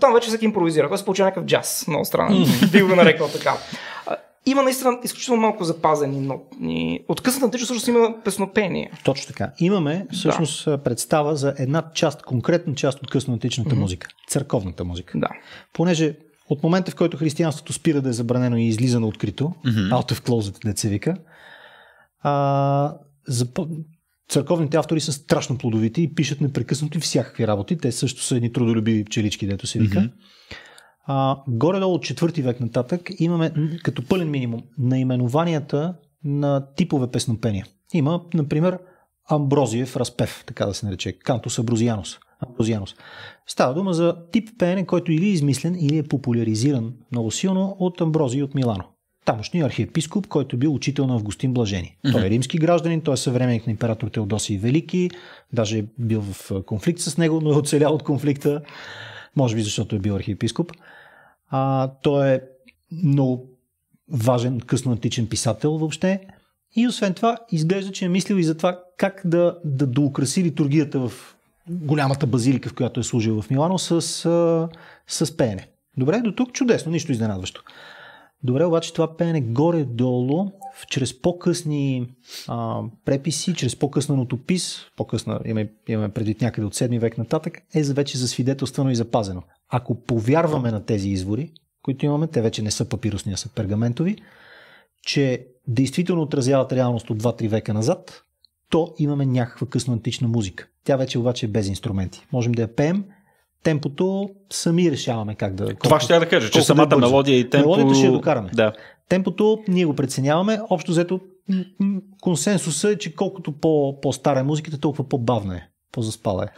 S4: Там вече всеки импровизира. Той се получава някакъв джаз, много странно. Би го нарекал така. Има наистина изключително малко запазени нотни. От късната античност всъщност има песнопение.
S3: Точно така. Имаме всъщност представа за една част, конкретна част от късноантичната музика. Църковната музика.
S4: Да.
S3: Понеже от момента, в който християнството спира да е забранено и излиза на открито,
S1: Мгм.
S3: out of closet, деца вика, а, запо... църковните автори са страшно плодовити и пишат непрекъснато и всякакви работи. Те също са едни трудолюбиви пчелички, дето се вика. Mm-hmm. А, горе-долу от четвърти век нататък имаме като пълен минимум наименованията на типове песнопения. Има, например, Амброзиев разпев, така да се нарече, Кантус Аброзианус. Амброзианус. Става дума за тип пеене, който или е измислен, или е популяризиран много силно от Амброзий от Милано. Тамошния архиепископ, който бил учител на Августин Блажени. Mm-hmm. Той е римски гражданин, той е съвременник на император Теодосий Велики, даже е бил в конфликт с него, но е оцелял от конфликта, може би защото е бил архиепископ. А, той е много важен късноантичен писател въобще. И освен това, изглежда, че е мислил и за това как да, да доукраси литургията в голямата базилика, в която е служил в Милано, с, с пеене. Добре, до тук чудесно, нищо изненадващо. Добре, обаче това пеене горе-долу, чрез по-късни а, преписи, чрез по-късна нотопис, по-късна, имаме, имаме предвид някъде от 7 век нататък, е вече засвидетелствано и запазено. Ако повярваме на тези извори, които имаме, те вече не са папирусни, а са пергаментови, че действително отразяват реалност от 2-3 века назад, то имаме някаква късно антична музика. Тя вече обаче е без инструменти. Можем да я пеем, темпото сами решаваме как да.
S1: Това ще я да кажа, че самата да мелодия и темпо.
S3: Мелодията ще я докараме.
S1: Да.
S3: Темпото ние го преценяваме. Общо взето консенсуса е, че колкото по, по-стара е музиката, толкова по-бавна е, по-заспала е.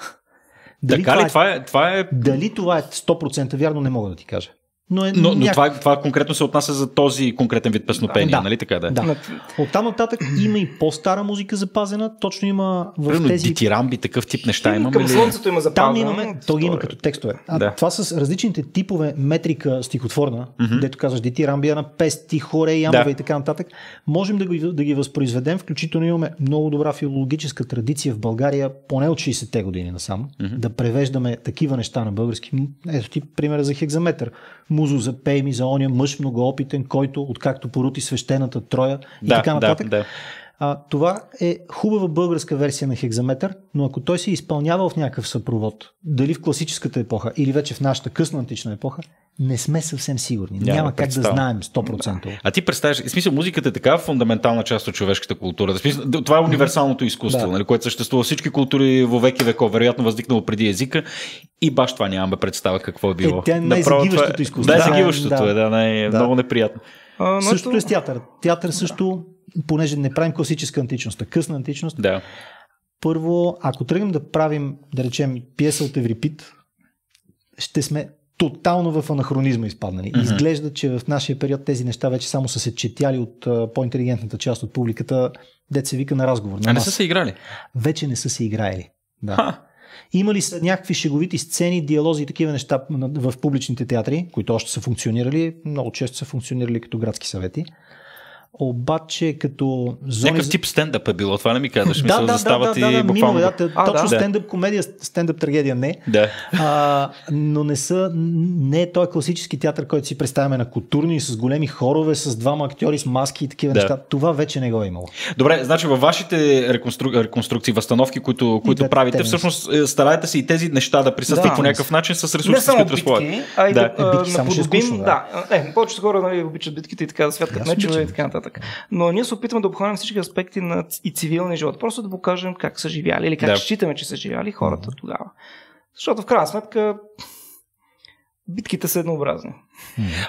S1: Дали така това ли? Това е, това е...
S3: Дали това е 100% вярно, не мога да ти кажа.
S1: Но, е но, но това, това конкретно се отнася за този конкретен вид песнопение, да, нали така да?
S3: да. От там нататък има и по-стара музика запазена, точно има в Примерно, тези...
S1: Дитирамби, такъв тип неща имаме
S4: ли? Слънцето има запазено.
S3: Там имаме, то ги има като текстове. А да. това с различните типове метрика стихотворна, mm-hmm. дето казваш дитирамбия на пести, хоре, ямове да. и така нататък, можем да ги, да ги възпроизведем, включително имаме много добра филологическа традиция в България, поне от 60-те години насам, mm-hmm. да превеждаме такива неща на български. Ето ти примера за хекзаметър музо запей ми за оня мъж многоопитен, който откакто порути свещената троя и
S1: да,
S3: така нататък.
S1: Да, да.
S3: А, това е хубава българска версия на хекзаметър, но ако той се изпълнява в някакъв съпровод, дали в класическата епоха или вече в нашата късна антична епоха, не сме съвсем сигурни. Няма, Няма как да знаем 100%.
S1: А ти представяш, в смисъл, музиката е така фундаментална част от човешката култура. Смисъл, това е универсалното изкуство, да. нали, което съществува всички култури във веки веков, вероятно възникнало преди езика. И баш това нямаме представа какво е било. Е,
S3: тя е най-загиващото изкуство.
S1: Най-загиващото да, е, да, най- да. много неприятно.
S3: А, но Същото е с театър. Театър също, понеже не правим класическа античност, а късна античност.
S1: Да.
S3: Първо, ако тръгнем да правим, да речем, пиеса от Еврипит, ще сме тотално в анахронизма изпаднали. Mm-hmm. Изглежда, че в нашия период тези неща вече само са се четяли от по-интелигентната част от публиката, дет се вика на разговор.
S1: На а не са се играли?
S3: Вече не са се играели. Да. Ха. Има ли са някакви шеговити сцени, диалози и такива неща в публичните театри, които още са функционирали, много често са функционирали като градски съвети? Обаче като
S1: зони... Някакъв тип стендъп е било, това не ми казваш.
S3: да, да,
S1: да,
S3: да, да, буквално... да, да, точно да. стендъп комедия, стендъп трагедия не.
S1: Да.
S3: А, но не са, не е той класически театър, който си представяме на културни, с големи хорове, с двама актьори, с маски и такива да. неща. Това вече не го е имало.
S1: Добре, значи във вашите реконстру... реконструкции, възстановки, които, които правите, всъщност е, стараете се и тези неща да присъстват да. по някакъв начин с ресурсите, с които разполагате.
S4: Да, да, е, битки, наподобим, да. да. Е, повечето хора нали, обичат битките и така да святкат мечове и така нататък. Но ние се опитваме да обхванем всички аспекти на и цивилния живот. Просто да покажем как са живяли или как да. считаме, че са живяли хората mm-hmm. тогава. Защото в крайна сметка битките са еднообразни.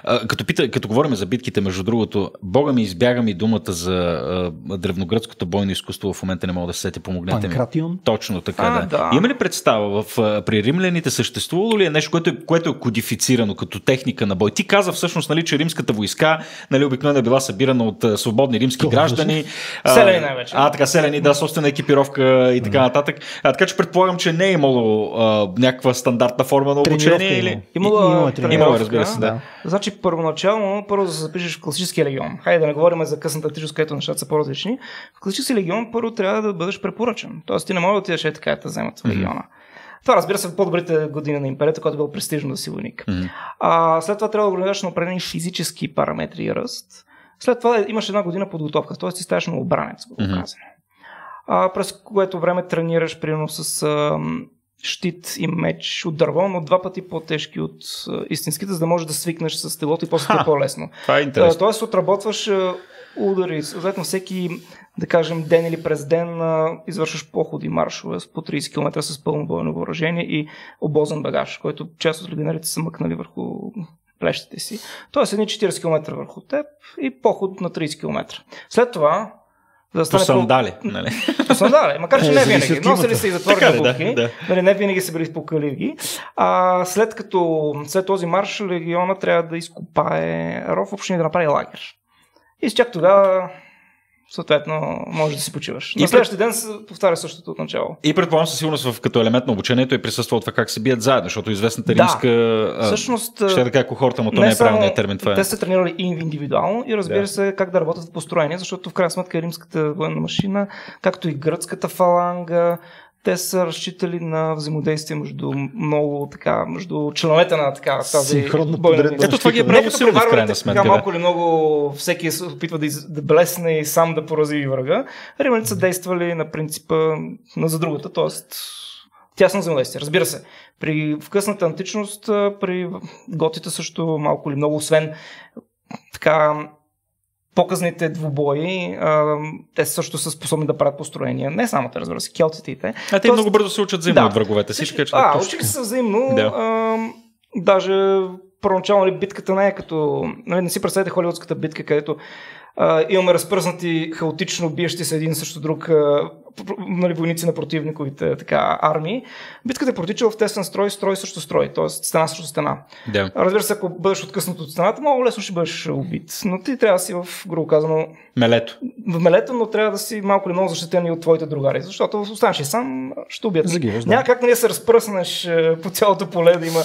S1: А, като, пита, като говорим за битките, между другото, Бога ми избяга ми думата за а, древногръцкото бойно изкуство, в момента не мога да се сети, помогнете
S3: Панкратион?
S1: ми. Точно така, а, да. да. Има ли представа в, а, при римляните съществувало ли е нещо, което е, което е кодифицирано като техника на бой? Ти каза всъщност, нали, че римската войска нали, обикновено е била събирана от а, свободни римски Това граждани.
S4: А, селени най-вече.
S1: А, така, селени, да, собствена екипировка и така нататък. А, така че предполагам, че не е имало а, някаква стандартна форма на обучение. Или...
S4: Имало, имало, имало, разбира се, да. Значи, Първоначално, първо да се запишеш в класическия легион. Хайде да не говорим за късната античност, където нещата са по-различни. В класическия легион първо трябва да бъдеш препоръчен. Тоест ти не можеш да отидеш е така да вземат в легиона. Mm-hmm. Това разбира се в по-добрите години на империята, когато е било престижно да си войник. Mm-hmm. А, след това трябва да го на определени физически параметри и ръст. След това имаш една година подготовка, т.е. ти ставаш на обранец, го mm-hmm. А, през което време тренираш примерно с щит и меч от дърво, но два пъти по-тежки от истинските, за да можеш да свикнеш с телото и после е по-лесно.
S1: Това е интересно.
S4: Тоест, отработваш удари, съответно всеки да кажем, ден или през ден извършваш походи, маршове с по 30 км с пълно бойно въоръжение и обозен багаж, който част от легионерите са мъкнали върху плещите си. Тоест едни 40 км върху теб и поход на 30 км. След това
S1: да стане по сандали, по... нали?
S4: По сандали, макар че не винаги. Носили са и затворени
S1: да,
S4: бутки,
S1: да.
S4: нали, не винаги са били по каливги. А след като след този марш легиона трябва да изкопае ров общини да направи лагер. И чак тогава съответно може да си почиваш. И на следващия ден се повтаря същото от начало.
S1: И предполагам със сигурност в, като елемент на обучението е присъствал това как се бият заедно, защото известната римска
S4: да, всъщност,
S1: ще да кажа кохорта, но то не, не е правилният термин. Това е.
S4: Те са тренирали и индивидуално и разбира да. се как да работят в построение, защото в крайна сметка римската военна машина, както и гръцката фаланга, те са разчитали на взаимодействие между много така, между членовете на така тази
S3: бойна
S1: Ето това ги е много силно в крайна сметка.
S4: Така, малко или много всеки се опитва да, из, да блесне и сам да порази врага. Римляните са действали на принципа на за другата, т.е. тясно взаимодействие. Разбира се, при в късната античност, при готите също малко или много, освен така показните двубои, а, те също са способни да правят построения. Не само те, разбира се, келтите и те.
S1: А те Тоест, много бързо се учат взаимно да. от враговете си.
S4: Така, че а, учиха се взаимно. Да. А, даже първоначално ли битката не е като... Нали, не си представете холивудската битка, където а, имаме разпръснати хаотично биещи се един срещу друг а, нали, войници на противниковите така, армии. Битката е протичала в тесен строй, строй срещу строй, т.е. стена срещу стена.
S1: Да.
S4: Разбира се, ако бъдеш откъснат от стената, много лесно ще бъдеш убит. Но ти трябва да си в, грубо казано,
S1: мелето.
S4: В мелето, но трябва да си малко или много защитен и от твоите другари, защото останеш сам, ще убият.
S3: Загиваш, да.
S4: Няма как нали да се разпръснеш е, по цялото поле да има.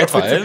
S1: Е, това е.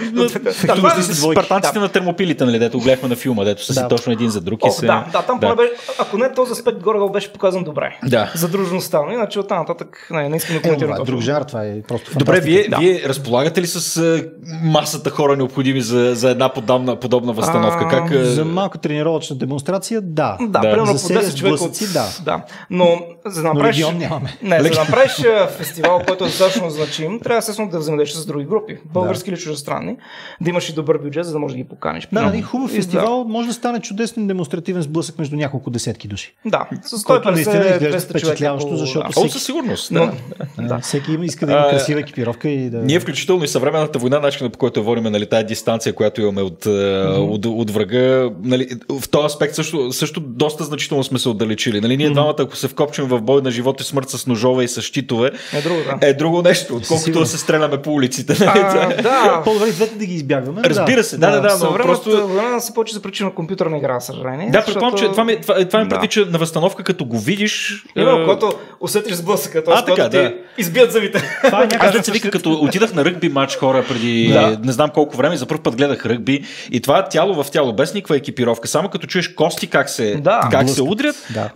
S1: Това е спартанците на термопилите, нали, дето гледахме на филма, дето са си точно един за друг.
S4: и се... Да, да, там да. ако не този аспект горе беше показан добре.
S1: Да
S4: за дружността. Но иначе оттам нататък не, не искам да коментирам.
S3: Е, друг жар, това е просто
S1: Добре, вие, да. вие разполагате ли с масата хора необходими за, за една подобна, подобна възстановка? А, как,
S3: за малка тренировъчна демонстрация, да.
S4: Да, да. примерно по 10 човека от...
S3: да.
S4: да. Но за да направиш...
S3: Но нямаме.
S4: Не, за да направиш фестивал, който е достатъчно значим, трябва естествено да взаимодействаш с други групи. Български да. или чуждестранни. Да имаш и добър бюджет, за да можеш да ги поканиш.
S3: Да, един хубав фестивал да. може да стане чудесен демонстративен сблъсък между няколко десетки души.
S4: Да, с 150
S3: впечатляващо, защото
S1: всеки... Със сигурност. Да.
S3: Но, да. Всеки има, иска да има красива екипировка и да...
S1: Ние включително и съвременната война, начинът по който водим нали, тази дистанция, която имаме от, mm-hmm. от, от врага, нали, в този аспект също, също доста значително сме се отдалечили. Нали, ние mm-hmm. двамата, ако се вкопчим в бой на живот и смърт с ножове и с щитове,
S4: е друго, да.
S1: е друго нещо, отколкото да се стреляме по улиците.
S4: Нали? А, да.
S3: По-добре двете да ги избягваме.
S1: Разбира се, да, да, да.
S4: но просто... война се почва за причина компютърна игра, съжаление.
S1: Да, предполагам, че това ми, това, това ми да. на възстановка, като го видиш.
S4: Има, когато усетиш сблъсъка, т.е. когато да. ти избият зъбите.
S1: Това е Аз да се вика, като отидах на ръгби матч хора преди да. не знам колко време, за първ път гледах ръгби и това е тяло в тяло, без никаква екипировка, само като чуеш кости как се, да, как се удрят. Да.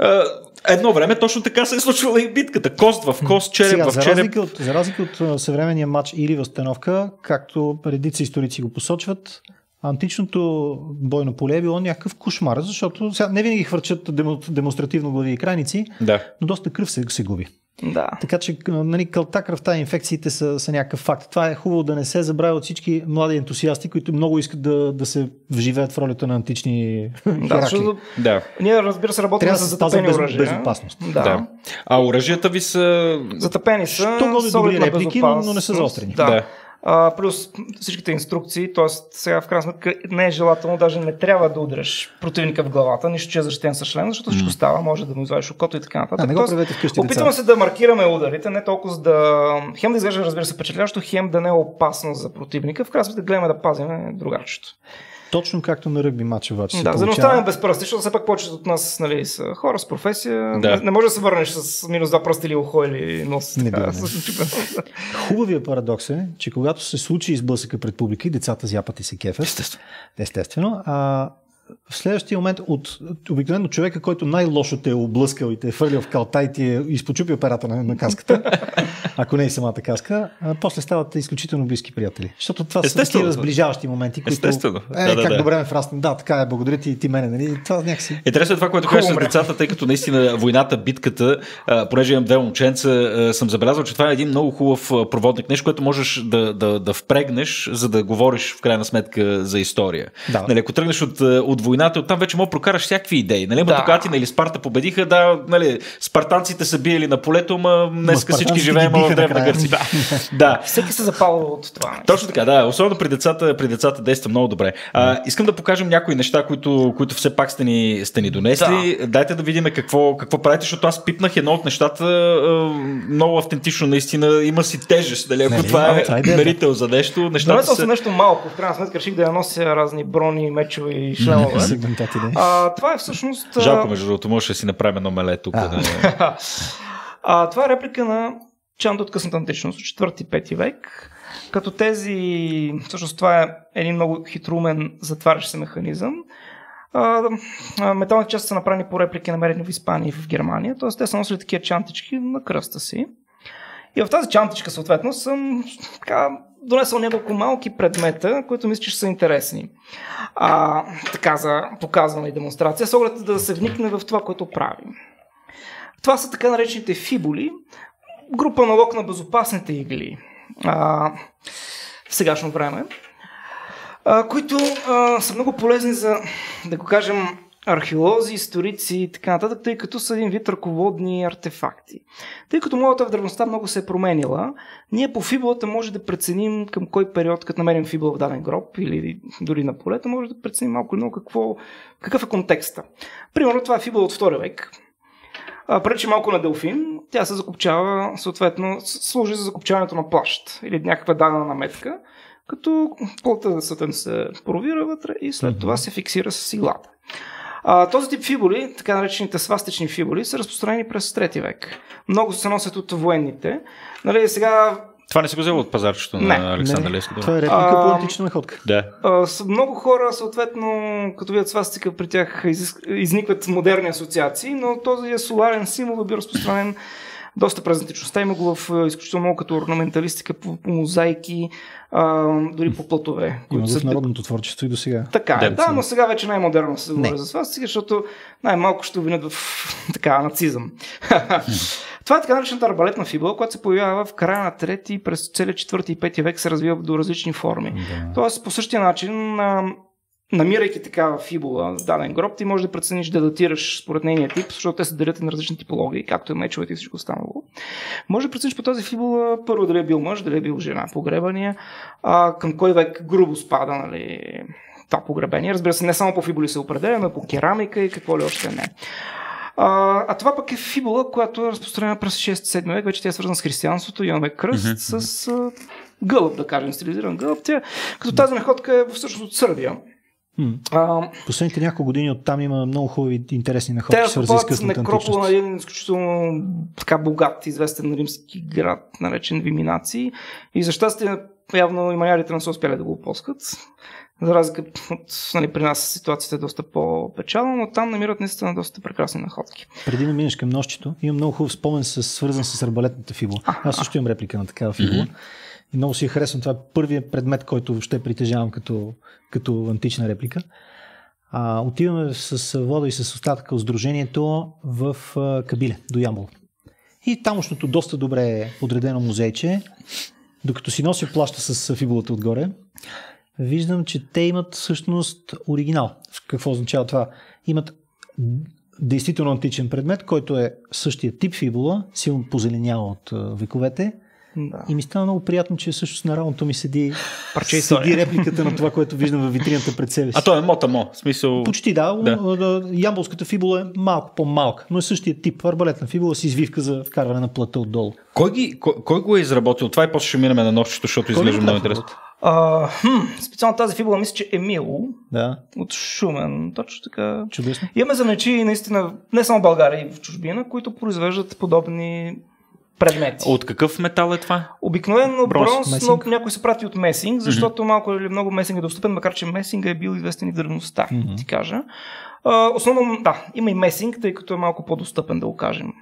S1: Едно време точно така се е случвала и битката. Кост в кост, череп Сега, в череп.
S3: За разлика, от, за разлика от съвременния матч или възстановка, както редици историци го посочват, античното бойно поле е било някакъв кошмар, защото сега не винаги хвърчат демонстративно глави и крайници,
S1: да.
S3: но доста кръв се, се губи.
S4: Да.
S3: Така че нали, кълта кръвта и инфекциите са, са някакъв факт. Това е хубаво да не се забравя от всички млади ентусиасти, които много искат да, да се вживеят в ролята на антични
S4: да, защото, да. Ние разбира се работим за затъпени без, оръжия.
S3: безопасност.
S1: Да. да. А оръжията ви са...
S4: Затъпени са.
S3: Що годи добри реплики, но, но не са заострени.
S4: Да. да. А, плюс всичките инструкции, т.е. сега в крайна сметка не е желателно, даже не трябва да удряш противника в главата, нищо, че е защитен с член, защото всичко става, може да му извадиш окото и така нататък.
S3: А, не го правете вкъщи,
S4: опитваме се да маркираме ударите, не толкова за да хем да изглежда, разбира се, впечатляващо, хем да не е опасно за противника, в крайна сметка гледаме да пазим другарчето.
S3: Точно както на ръгби матча обаче.
S4: Да, за да останем без пръсти, защото все пак повечето от нас нали, са хора с професия. Да. Не, не може да се върнеш с минус два пръста или ухо или нос. Не така,
S3: Хубавия парадокс е, че когато се случи изблъсъка пред публика и децата зяпат и се кефят.
S1: Естествено.
S3: Естествено. А, в следващия момент от обикновено човека, който най-лошо те е облъскал и те е фърлил в калта и ти е изпочупил перата на, на каската, ако не и самата каска, а, после стават изключително близки приятели. Защото това Естествено. са такива сближаващи моменти, които...
S1: Естествено.
S3: Е, да, да, как да. добре ме фрасна. Да, така е, благодаря ти и ти мене. Нали? Това някакси...
S1: Е, трябва това, което кажеш с децата, тъй като наистина войната, битката, а, понеже имам две момченца, а, съм забелязал, че това е един много хубав проводник, нещо, което можеш да, да, да впрегнеш, за да говориш в крайна сметка за история.
S3: Да.
S1: Нали, ако тръгнеш от, от от войната, оттам вече мога прокараш всякакви идеи. Нали?
S4: Да.
S1: Да. нали, Спарта победиха, да, нали, спартанците са биели на полето, ма днес всички живеем в древна. Гърция. да.
S4: Всеки се запалва от това. нещо.
S1: Точно така, да. Особено при децата, при децата действа много добре. А, искам да покажем някои неща, които, които все пак сте ни, сте ни донесли. Да. Дайте да видим какво, какво правите, защото аз пипнах едно от нещата много автентично, наистина. Има си тежест, дали, ако
S3: Нали,
S1: това
S3: ама
S1: е
S3: е
S1: мерител за нещо. Нещата
S4: Донесъл
S1: са...
S4: съм нещо малко, в крайна сметка реших да я нося разни брони, мечове и шлемове.
S3: Сегментати, да.
S4: А, това е всъщност...
S1: Жалко, между другото, може да си направим едно меле тук.
S3: А.
S1: Да...
S4: а, това е реплика на чанта от късната античност, от 4-5 век. Като тези, всъщност това е един много хитрумен затварящ се механизъм. А, а, металните части са направени по реплики, намерени в Испания и в Германия. Т.е. те са носили такива чантички на кръста си. И в тази чантичка, съответно, съм така, донесъл няколко малки предмета, които мисля, че са интересни. А, така за показване и демонстрация, с оглед да се вникне в това, което правим. Това са така наречените фибули, група налог на безопасните игли а, в сегашно време, а, които а, са много полезни за, да го кажем, археолози, историци и така нататък, тъй като са един вид ръководни артефакти. Тъй като моята в древността много се е променила, ние по фибулата може да преценим към кой период, като намерим фибула в даден гроб или дори на полето, може да преценим малко много какво, какъв е контекста. Примерно това е фибула от 2 век, пречи малко на Делфин, тя се закопчава, съответно, служи за закопчаването на плащ или някаква дадена наметка, като плътта съответно се провира вътре и след това се фиксира с иглата. А, този тип фибули, така наречените свастични фибули, са разпространени през 3 век. Много се носят от военните. Нали, сега
S1: Това не се го взема от пазарчето
S4: Не.
S1: на Александър Левски.
S3: Това е реплика
S4: А,
S3: по антична находка.
S1: Да.
S4: А, с много хора, съответно, като видят свастика, при тях из, изникват модерни асоциации, но този е соларен символ е бил разпространен доста през античността. Има го в е, изключително много като орнаменталистика, по, по мозайки, а, дори по плътове.
S3: Има
S4: които
S3: го
S4: са
S3: в народното творчество и до сега.
S4: Така е,
S1: Да,
S4: да, но сега вече най-модерно се говори за свастика, защото най-малко ще обвинят в така нацизъм. Това е така наречената арбалетна фибула, която се появява в края на 3 и през целия 4 и 5 век се развива до различни форми.
S3: Да.
S4: Тоест, по същия начин, намирайки такава фибула в даден гроб, ти можеш да прецениш да датираш според нейния тип, защото те се делят на различни типологии, както и мечовете и всичко останало. Може да прецениш по тази фибула първо дали е бил мъж, дали е бил жена, погребания, а, към кой век грубо спада, нали, това погребение. Разбира се, не само по фибули се определя, но по керамика и какво ли още не. А, а това пък е фибула, която е разпространена през 6-7 век, вече тя е свързана с християнството, имаме кръст с а, гълъб, да кажем, стилизиран гълъб. Тя, като тази находка е всъщност от Сърбия. А,
S3: Последните няколко години оттам има много хубави интересни
S4: те
S3: находки, свързани с късната
S4: некропола на
S3: античност.
S4: един изключително така богат, известен римски град, наречен Виминаци. И за щастие, явно и манярите не са успяли да го опоскат. За разлика от нали, при нас ситуацията е доста по-печална, но там намират наистина доста прекрасни находки.
S3: Преди да минеш към нощчето, имам много хубав спомен, с, свързан с арбалетната фибула. Аз също имам реплика на такава фибула. И много си я харесвам. Това е първият предмет, който ще притежавам като, като антична реплика. А, отиваме с Вода и с остатъка от сдружението в а, Кабиле, до Ямбол. И тамошното доста добре подредено музейче, докато си нося плаща с фибулата отгоре, виждам, че те имат всъщност оригинал. Какво означава това? Имат действително античен предмет, който е същия тип фибула, силно позеленял от вековете.
S4: Да.
S3: И ми стана много приятно, че всъщност на рамото ми седи,
S4: Парче
S3: седи репликата на това, което виждам във витрината пред себе си.
S1: А то е мота-мо. В смисъл...
S3: Почти да,
S1: Да.
S3: Ямболската фибула е малко по-малка, но е същия тип. Арбалетна фибула с извивка за вкарване на плата отдолу.
S1: Кой, ги, кой, кой го е изработил? Това и после ще минем на нощчето, защото изглежда
S3: го
S1: много интересно.
S4: А, хм, специално тази фибула мисля, че Емил
S3: Да,
S4: от Шумен. Точно така.
S3: чудесно.
S4: Имаме занечи наистина, не само в България и в чужбина, които произвеждат подобни предмети.
S1: От какъв метал е това?
S4: Обикновено
S1: Бронз,
S4: бронз, но
S3: месинг.
S4: някой се прати от месинг, защото малко или много месинг е достъпен, макар че месинга е бил известен и в древността,
S3: Мгм.
S4: ти кажа. А, основно, да, има и месинг, тъй като е малко по-достъпен, да го кажем.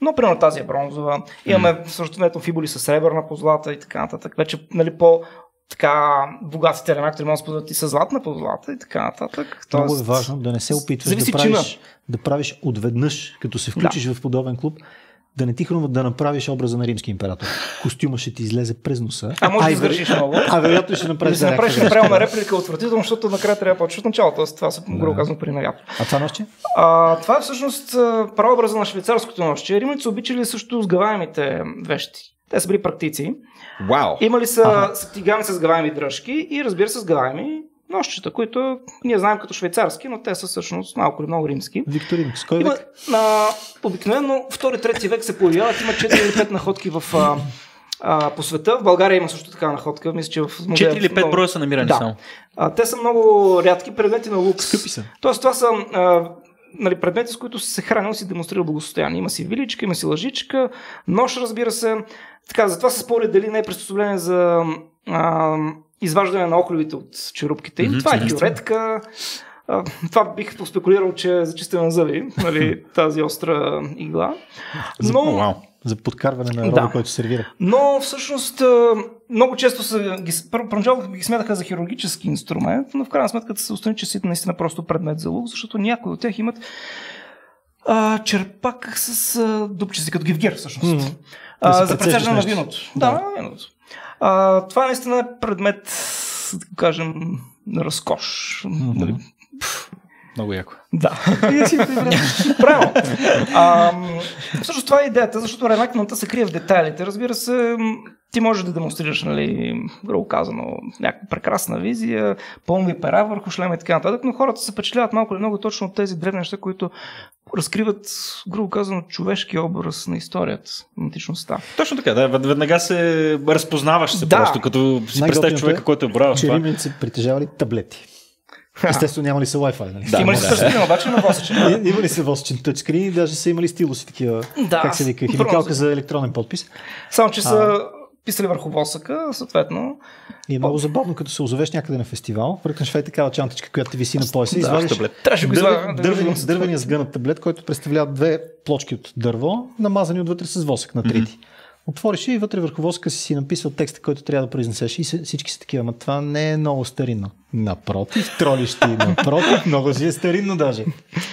S4: Но, примерно, тази е бронзова. Имаме също фибули с сребърна позлата и така нататък. Вече, нали, по така богатите ремактори могат да ползват и с златна позлата и така нататък.
S3: Много е
S4: Тоест,
S3: важно да не се опитваш
S4: зависи
S3: да правиш,
S4: чина.
S3: да правиш отведнъж, като се включиш в подобен клуб, да не ти хрумва да направиш образа на римски император. Костюма ще ти излезе през носа.
S4: А може да извършиш много.
S3: А вероятно ще направиш
S4: Да се
S3: за
S4: направиш неправилна реплика отвратително, защото накрая трябва да почваш от началото. Тоест, Това са грубо казано при наряд.
S3: А това нощче?
S4: А, това е всъщност прообраза на швейцарското нощче. Римляните са обичали също сгъваемите вещи. Те са били практици.
S1: Вау!
S4: Имали са тигани с сгъваеми дръжки и разбира се сгъваеми нощчета, които ние знаем като швейцарски, но те са всъщност малко или много римски.
S3: Викторин, с кой
S4: Има,
S3: век?
S4: обикновено 2-3 век се появяват, има 4 или 5 находки в, а, а, по света. В България има също така находка. Мисля, че в музея.
S1: 4 или 5
S4: много-
S1: броя са намирани
S4: Да.
S1: само.
S4: А, те са много рядки предмети на лукс.
S3: Скъпи са.
S4: Тоест, това са а, нали, предмети, с които си се хранил, си демонстрирал благосостояние. Има си виличка, има си лъжичка, нож, разбира се. Така, затова се спори дали не е приспособление за а, изваждане на охлювите от черупките.
S1: Мгм,
S4: това е кюретка. А, това бих поспекулирал, че е за чистене на зъби, нали, тази остра игла.
S3: За,
S4: Но,
S1: Вау.
S3: за подкарване на
S4: Да.
S3: рода, който сервира.
S4: но всъщност много често са, ги, първо поначало ги смятаха за хирургически инструмент, но в крайна сметка се установи, че са наистина просто предмет за лук, защото някои от тях имат а, черпак с а, дупчици, като гивгер всъщност.
S3: Мгм.
S4: А,
S3: Да
S4: за прецеждане на виното.
S3: Да.
S4: Да, виното. А, това наистина е предмет, да кажем, на разкош. Нали?
S1: Много яко.
S4: Да. Правилно. А, всъщност това е идеята, защото ренакването се крие в детайлите. Разбира се, ти можеш да демонстрираш, нали, грубо казано, някаква прекрасна визия, пълни пера върху шлема и така нататък, но хората се впечатляват малко или много точно от тези древни неща, които разкриват, грубо казано, човешки образ на историята, на античността.
S1: Точно така, да. вед- Веднага се разпознаваш се
S4: Да.
S1: просто, като си представиш човека,
S3: е,
S1: който е брал
S3: Че
S1: това.
S3: римляните са притежавали таблети. Естествено няма ли са Wi-Fi, нали?
S1: Да,
S4: Има ли
S1: да.
S4: се съществено, обаче на восъче?
S3: И- Има ли се восъчен тъчскрин и даже са имали стилуси такива,
S4: Да,
S3: как се вика, химикалка за електронен подпис.
S4: Само, че са писали върху восъка, съответно.
S3: И е много забавно, като се озовеш някъде на фестивал, пръкнеш в такава чантичка, която ти виси на пояса,
S1: Да,
S3: извадиш дървен, дървен, дървения сгънат таблет, който представлява две плочки от дърво, намазани отвътре с восък на трити. Отвориш и вътре върху восъка си си написал текста, който трябва да произнесеш и всички са такива, ама това не е много старинно. Напротив, тролищи, напротив, много си е старинно даже.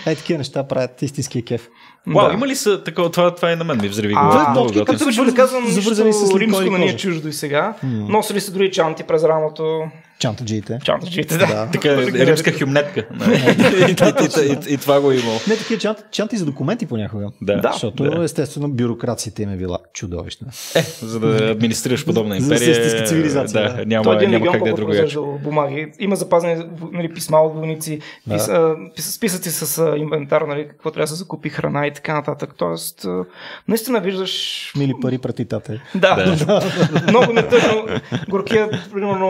S3: Ей, такива неща правят истинския кеф.
S1: Вау,
S4: Да.
S1: има ли са такова, това, това и на мен ми взриви
S4: А,
S1: главата.
S3: да,
S1: готино.
S4: Като се да казвам,
S3: Завързани с
S4: римско не ни е
S3: кожа.
S4: чуждо и сега. Носили са дори чанти през рамото.
S3: Чантаджиите.
S4: Чантичите, да.
S3: Да.
S1: Така, римска хюмнетка. и, и, и, и, това го е имало.
S3: Не такива чанти, чанти за документи понякога.
S1: Да.
S4: Да.
S3: Защото
S1: Да.
S3: естествено бюрокрацията им е била чудовищна.
S1: Е, за да администрираш подобна
S3: За да
S1: империя.
S3: истинска цивилизация,
S1: Да,
S3: да.
S4: Той
S1: няма,
S4: един
S1: няма
S4: легион
S1: как да е
S4: произвеждал бумаги. Има запазени нали, писма от войници,
S3: Да.
S4: списъци с инвентар, нали, какво трябва да се закупи храна и така нататък. Тоест, наистина виждаш...
S3: Мили пари прати тате.
S4: Да,
S1: Да.
S4: много ми е тъжно. Горкия, примерно,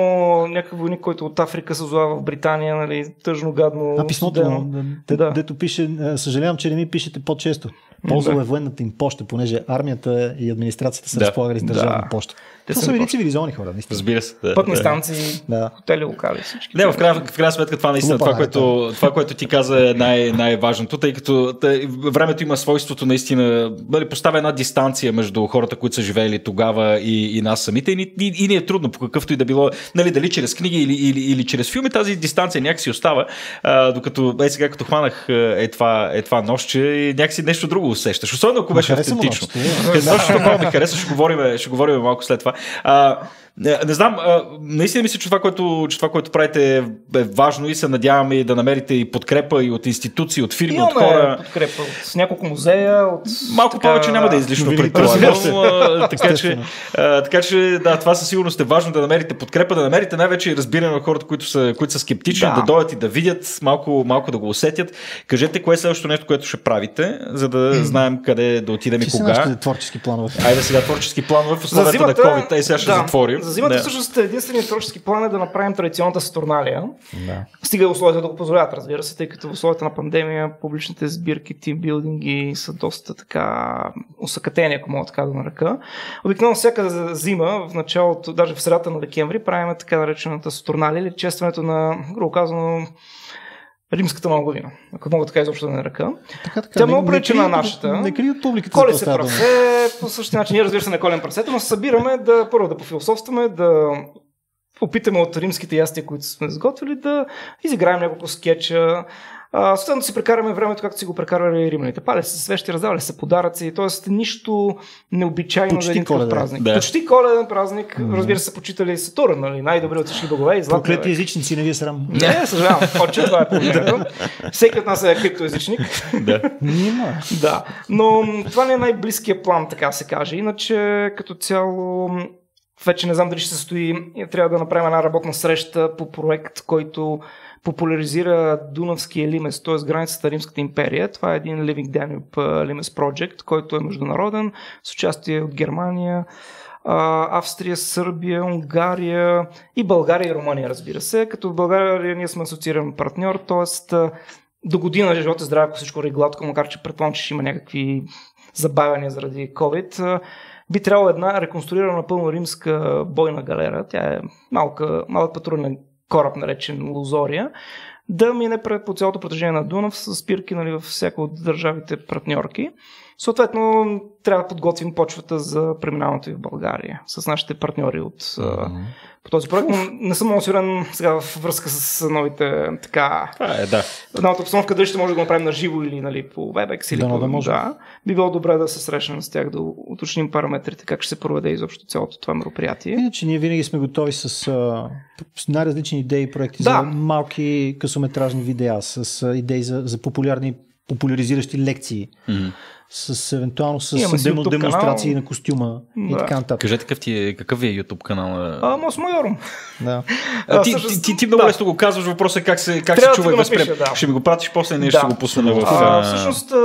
S4: някакъв войник, който от Африка се озова в Британия, нали, тъжно, гадно.
S3: А писмото, му, де,
S4: Да.
S3: дето пише, е, съжалявам, че не ми пишете по-често. Ползвал е военната им почта, понеже армията и администрацията са
S1: Да.
S3: разполагали с държавна
S4: Да.
S3: почта.
S4: Те
S3: Това
S4: са
S3: били цивилизовани хора, наистина.
S1: Разбира се. Да,
S4: Пътни
S1: да.
S4: станции,
S3: Да.
S4: хотели, локали, всички.
S1: Не, в крайна, в крайна сметка това наистина,
S3: Лупа,
S1: това
S3: е,
S1: което, това, което ти каза е най- най-важното, тъй като тъй, времето има свойството наистина, нали, поставя една дистанция между хората, които са живеели тогава и, и нас самите и, ни- и, и ни е трудно по какъвто и да било, нали, дали чрез книги или, или, или чрез филми, тази дистанция някакси остава, а, докато е сега като хванах е това, е това нощче и някакси нещо друго усещаш, особено ако беше автентично.
S3: нощчето,
S1: Е, Точно много ми хареса, ще говорим, ще говорим малко след това. А, не, не знам, а, наистина мисля, че това, което, че това, което правите е, е важно и се надяваме и да намерите и подкрепа и от институции, от фирми, от
S4: Имаме
S1: хора.
S4: подкрепа от няколко музея, от...
S1: Малко
S4: така,
S1: повече няма да е излишно предполагам. Така че, а, така че да, това със сигурност е важно да намерите подкрепа, да намерите най-вече и разбиране на хората, които са, които са скептични, да.
S4: Да.
S1: да дойдат и да видят, малко, малко да го усетят. Кажете кое е следващото нещо, което ще правите, за да знаем къде да отидем и кога.
S3: нашите творчески планове.
S1: Айде сега творчески планове в
S4: За
S1: условията на COVID. Ей, сега ще
S4: да,
S1: затворим.
S4: За зимата
S1: Да.
S4: всъщност единственият творчески план е да направим традиционната Сатурналия.
S3: Да.
S4: Стига условията да го позволяват, разбира се, тъй като в условията на пандемия публичните сбирки, тимбилдинги са доста така усъкатени, ако мога така да нарека. Обикновено всяка зима, в началото, даже в средата на декември, правим така наречената Сатурналия или честването на, грубо казано, римската година, ако мога така изобщо да нарека.
S3: Така, така,
S4: Тя
S3: не-
S4: много
S3: не крие
S4: на нашата.
S3: Не крие от публиката.
S4: Коли се прасе, по същия начин ние разбира се не колем прасето, но се събираме да първо да пофилософстваме, да опитаме от римските ястия, които сме сготвили, да изиграем няколко скетча, Съответно си прекараме времето, както си го прекарвали римляните. Пали се свещи, раздавали се подаръци, т.е. нищо необичайно
S3: Почти
S4: за един
S3: коледен.
S4: празник.
S1: Да.
S4: Почти коледен празник, mm-hmm. разбира се, почитали Сатурн, нали? най-добри от всички богове и златния
S3: Проклети езичници, не ви е срам.
S4: Не, съжалявам, отче, това е положението. Всеки от нас е криптоязичник.
S1: Да.
S3: Нима.
S4: да, но това не е най-близкият план, така се каже. Иначе, като цяло, вече не знам дали ще се стои. Трябва да направим една работна среща по проект, който популяризира Дунавския лимес, т.е. границата Римската империя. Това е един Living Danube Limes Project, който е международен, с участие от Германия, Австрия, Сърбия, Унгария и България и Румъния, разбира се. Като в България ние сме асоцииран партньор, т.е. до година живота и здраве, ако всичко върви гладко, макар че предполагам, че ще има някакви забавяния заради COVID, би трябвало една реконструирана напълно римска бойна галера. Тя е малка, малък патрулен кораб, наречен Лозория, да мине по цялото протежение на Дунав с спирки нали, във всяка от държавите партньорки. Съответно, трябва да подготвим почвата за преминаването и в България с нашите партньори от, mm-hmm. по този проект. Но не съм много сигурен сега в връзка с новите така
S1: Това е, да.
S4: новата обстановка, дали ще може да го направим на живо или нали, по WebEx или
S3: Дано
S4: по...
S3: да може.
S4: Да. Би било добре да се срещнем с тях, да уточним параметрите, как ще се проведе изобщо цялото това мероприятие.
S3: Иначе ние винаги сме готови с, а, с най-различни идеи и проекти
S4: Да.
S3: за малки късометражни видеа, с а, идеи за, за популярни популяризиращи лекции,
S1: Мгм.
S3: С евентуално с
S4: Имаме
S3: демо, демонстрации
S4: канал.
S3: на костюма и
S4: Да.
S3: така нататък.
S1: Кажете какъв, ти е, какъв ви е YouTube канал?
S4: А, Мос Майорум.
S3: Да.
S1: А, ти, ти, ти, ти много
S4: да.
S1: лесно го казваш, въпросът е как се, как се
S4: Трябва да
S1: чува
S4: ти
S1: и
S4: да.
S1: Ще ми го пратиш после и ние
S4: Да.
S1: ще го пуснем в...
S4: А, всъщност, а,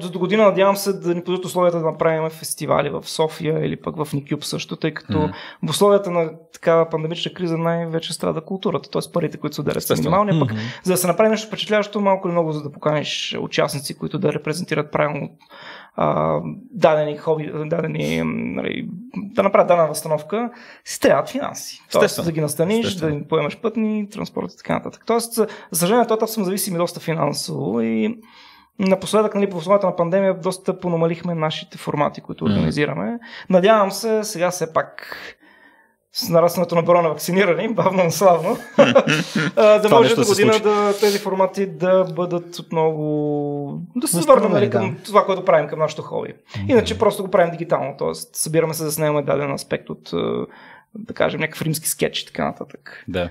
S4: за до година надявам се да ни подадат условията да направим фестивали в София или пък в Никюб също, тъй като
S1: Мгм.
S4: в условията на такава пандемична криза най-вече страда културата, т.е. парите, които се отделят са минимални, а пък за да се направи нещо впечатляващо, малко или много, за да поканиш участници, които да репрезентират правилно а, дадени хоби, дадени, нали, да направят дадена възстановка, си трябват финанси. Тоест да ги настаниш,
S1: Естествено.
S4: да им поемаш пътни, транспорт и така нататък. Тоест, за съжаление, този етап съм зависими доста финансово и Напоследък, нали, по условията на пандемия, доста понамалихме нашите формати, които организираме. Надявам се, сега все пак с нарастването на броя на вакцинирани, бавно, но славно, да може до година
S1: случи.
S4: да, тези формати да бъдат отново да се върнем нали, към
S3: да.
S4: това, което правим към нашото хоби. Иначе просто го правим дигитално, т.е. събираме се да снимаме даден аспект от да кажем, някакъв римски скетч и така нататък.
S1: Да.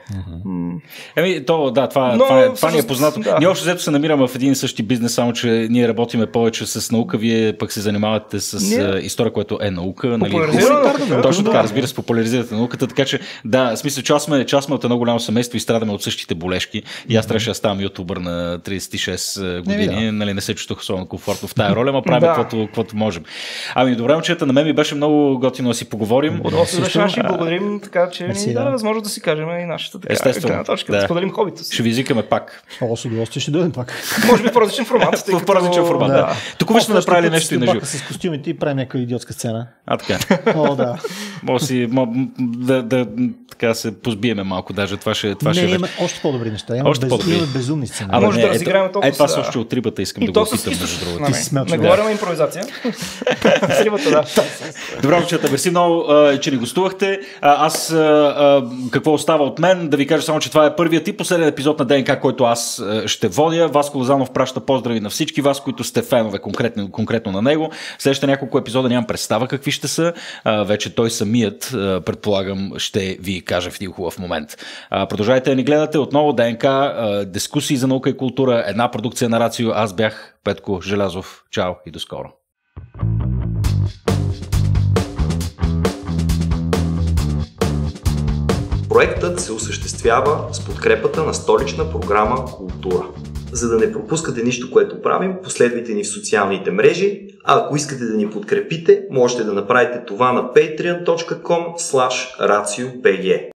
S1: Еми, то, да, това,
S4: Но,
S1: това, е, това ни е познато.
S4: да.
S1: Ние общо взето се намираме в един и същи бизнес, само че ние работиме повече с наука, вие пък се занимавате с
S4: Ние-
S1: история, което е наука. Нали, Точно така, разбира се, популяризирате науката, така че да, смисъл, че аз сме, че аз сме от едно голямо семейство и страдаме от същите болешки. И аз трябваше да ставам ютубър на 36 години.
S3: ми да.
S1: нали, не се чувствах особено комфортно в тая роля, ма правим каквото, можем. Ами, добре, момчета, на мен ми беше много готино да си поговорим.
S4: Удоволствие и
S1: а,
S4: благодарим, така че
S3: Мерси,
S4: ни даде
S3: да.
S4: възможност да си кажем и нашата така,
S1: Естествено,
S4: гледна точка, да.
S1: да.
S4: споделим хобито си.
S1: Ще ви извикаме пак.
S3: О, с удоволствие ще дойдем пак.
S4: Може би в по-различен формат.
S1: В
S4: като-
S1: по-различен формат, да. Тук сме направили нещо и на живо.
S3: с костюмите и правим някаква идиотска сцена.
S1: А, така.
S3: О, да.
S1: Може си, да, да, така се позбиеме малко, даже това ще, това
S3: не,
S1: ще е
S3: имаме
S1: вече.
S3: още по-добри неща. Имаме,
S1: Още
S3: без,
S1: по-добри.
S3: имаме безумни сцени.
S1: Абе,
S4: Може да разиграем толкова
S1: Е, това
S4: са
S1: още от рибата, искам да го
S4: източно.
S1: между другото.
S4: Не говорим импровизация. С рибата, да.
S1: Добре, момчета, мерси много, а, че ни гостувахте. Аз, а, какво остава от мен, да ви кажа само, че това е първият и последен епизод на ДНК, който аз ще водя. Васко Лозанов праща поздрави на всички вас, които сте фенове конкретно, конкретно на него. Следващите няколко епизода нямам представа какви ще са. А, Вече той самият, а, предполагам, ще ви каже в един хубав момент. А, Продължайте да ни гледате отново ДНК, а, дискусии за наука и култура, една продукция на Рацио. Аз бях Петко Желязов. Чао и до скоро.
S2: Проектът се осъществява с подкрепата на столична програма Култура. За да не пропускате нищо, което правим, последвайте ни в социалните мрежи, а ако искате да ни подкрепите, можете да направите това на patreon.com slash.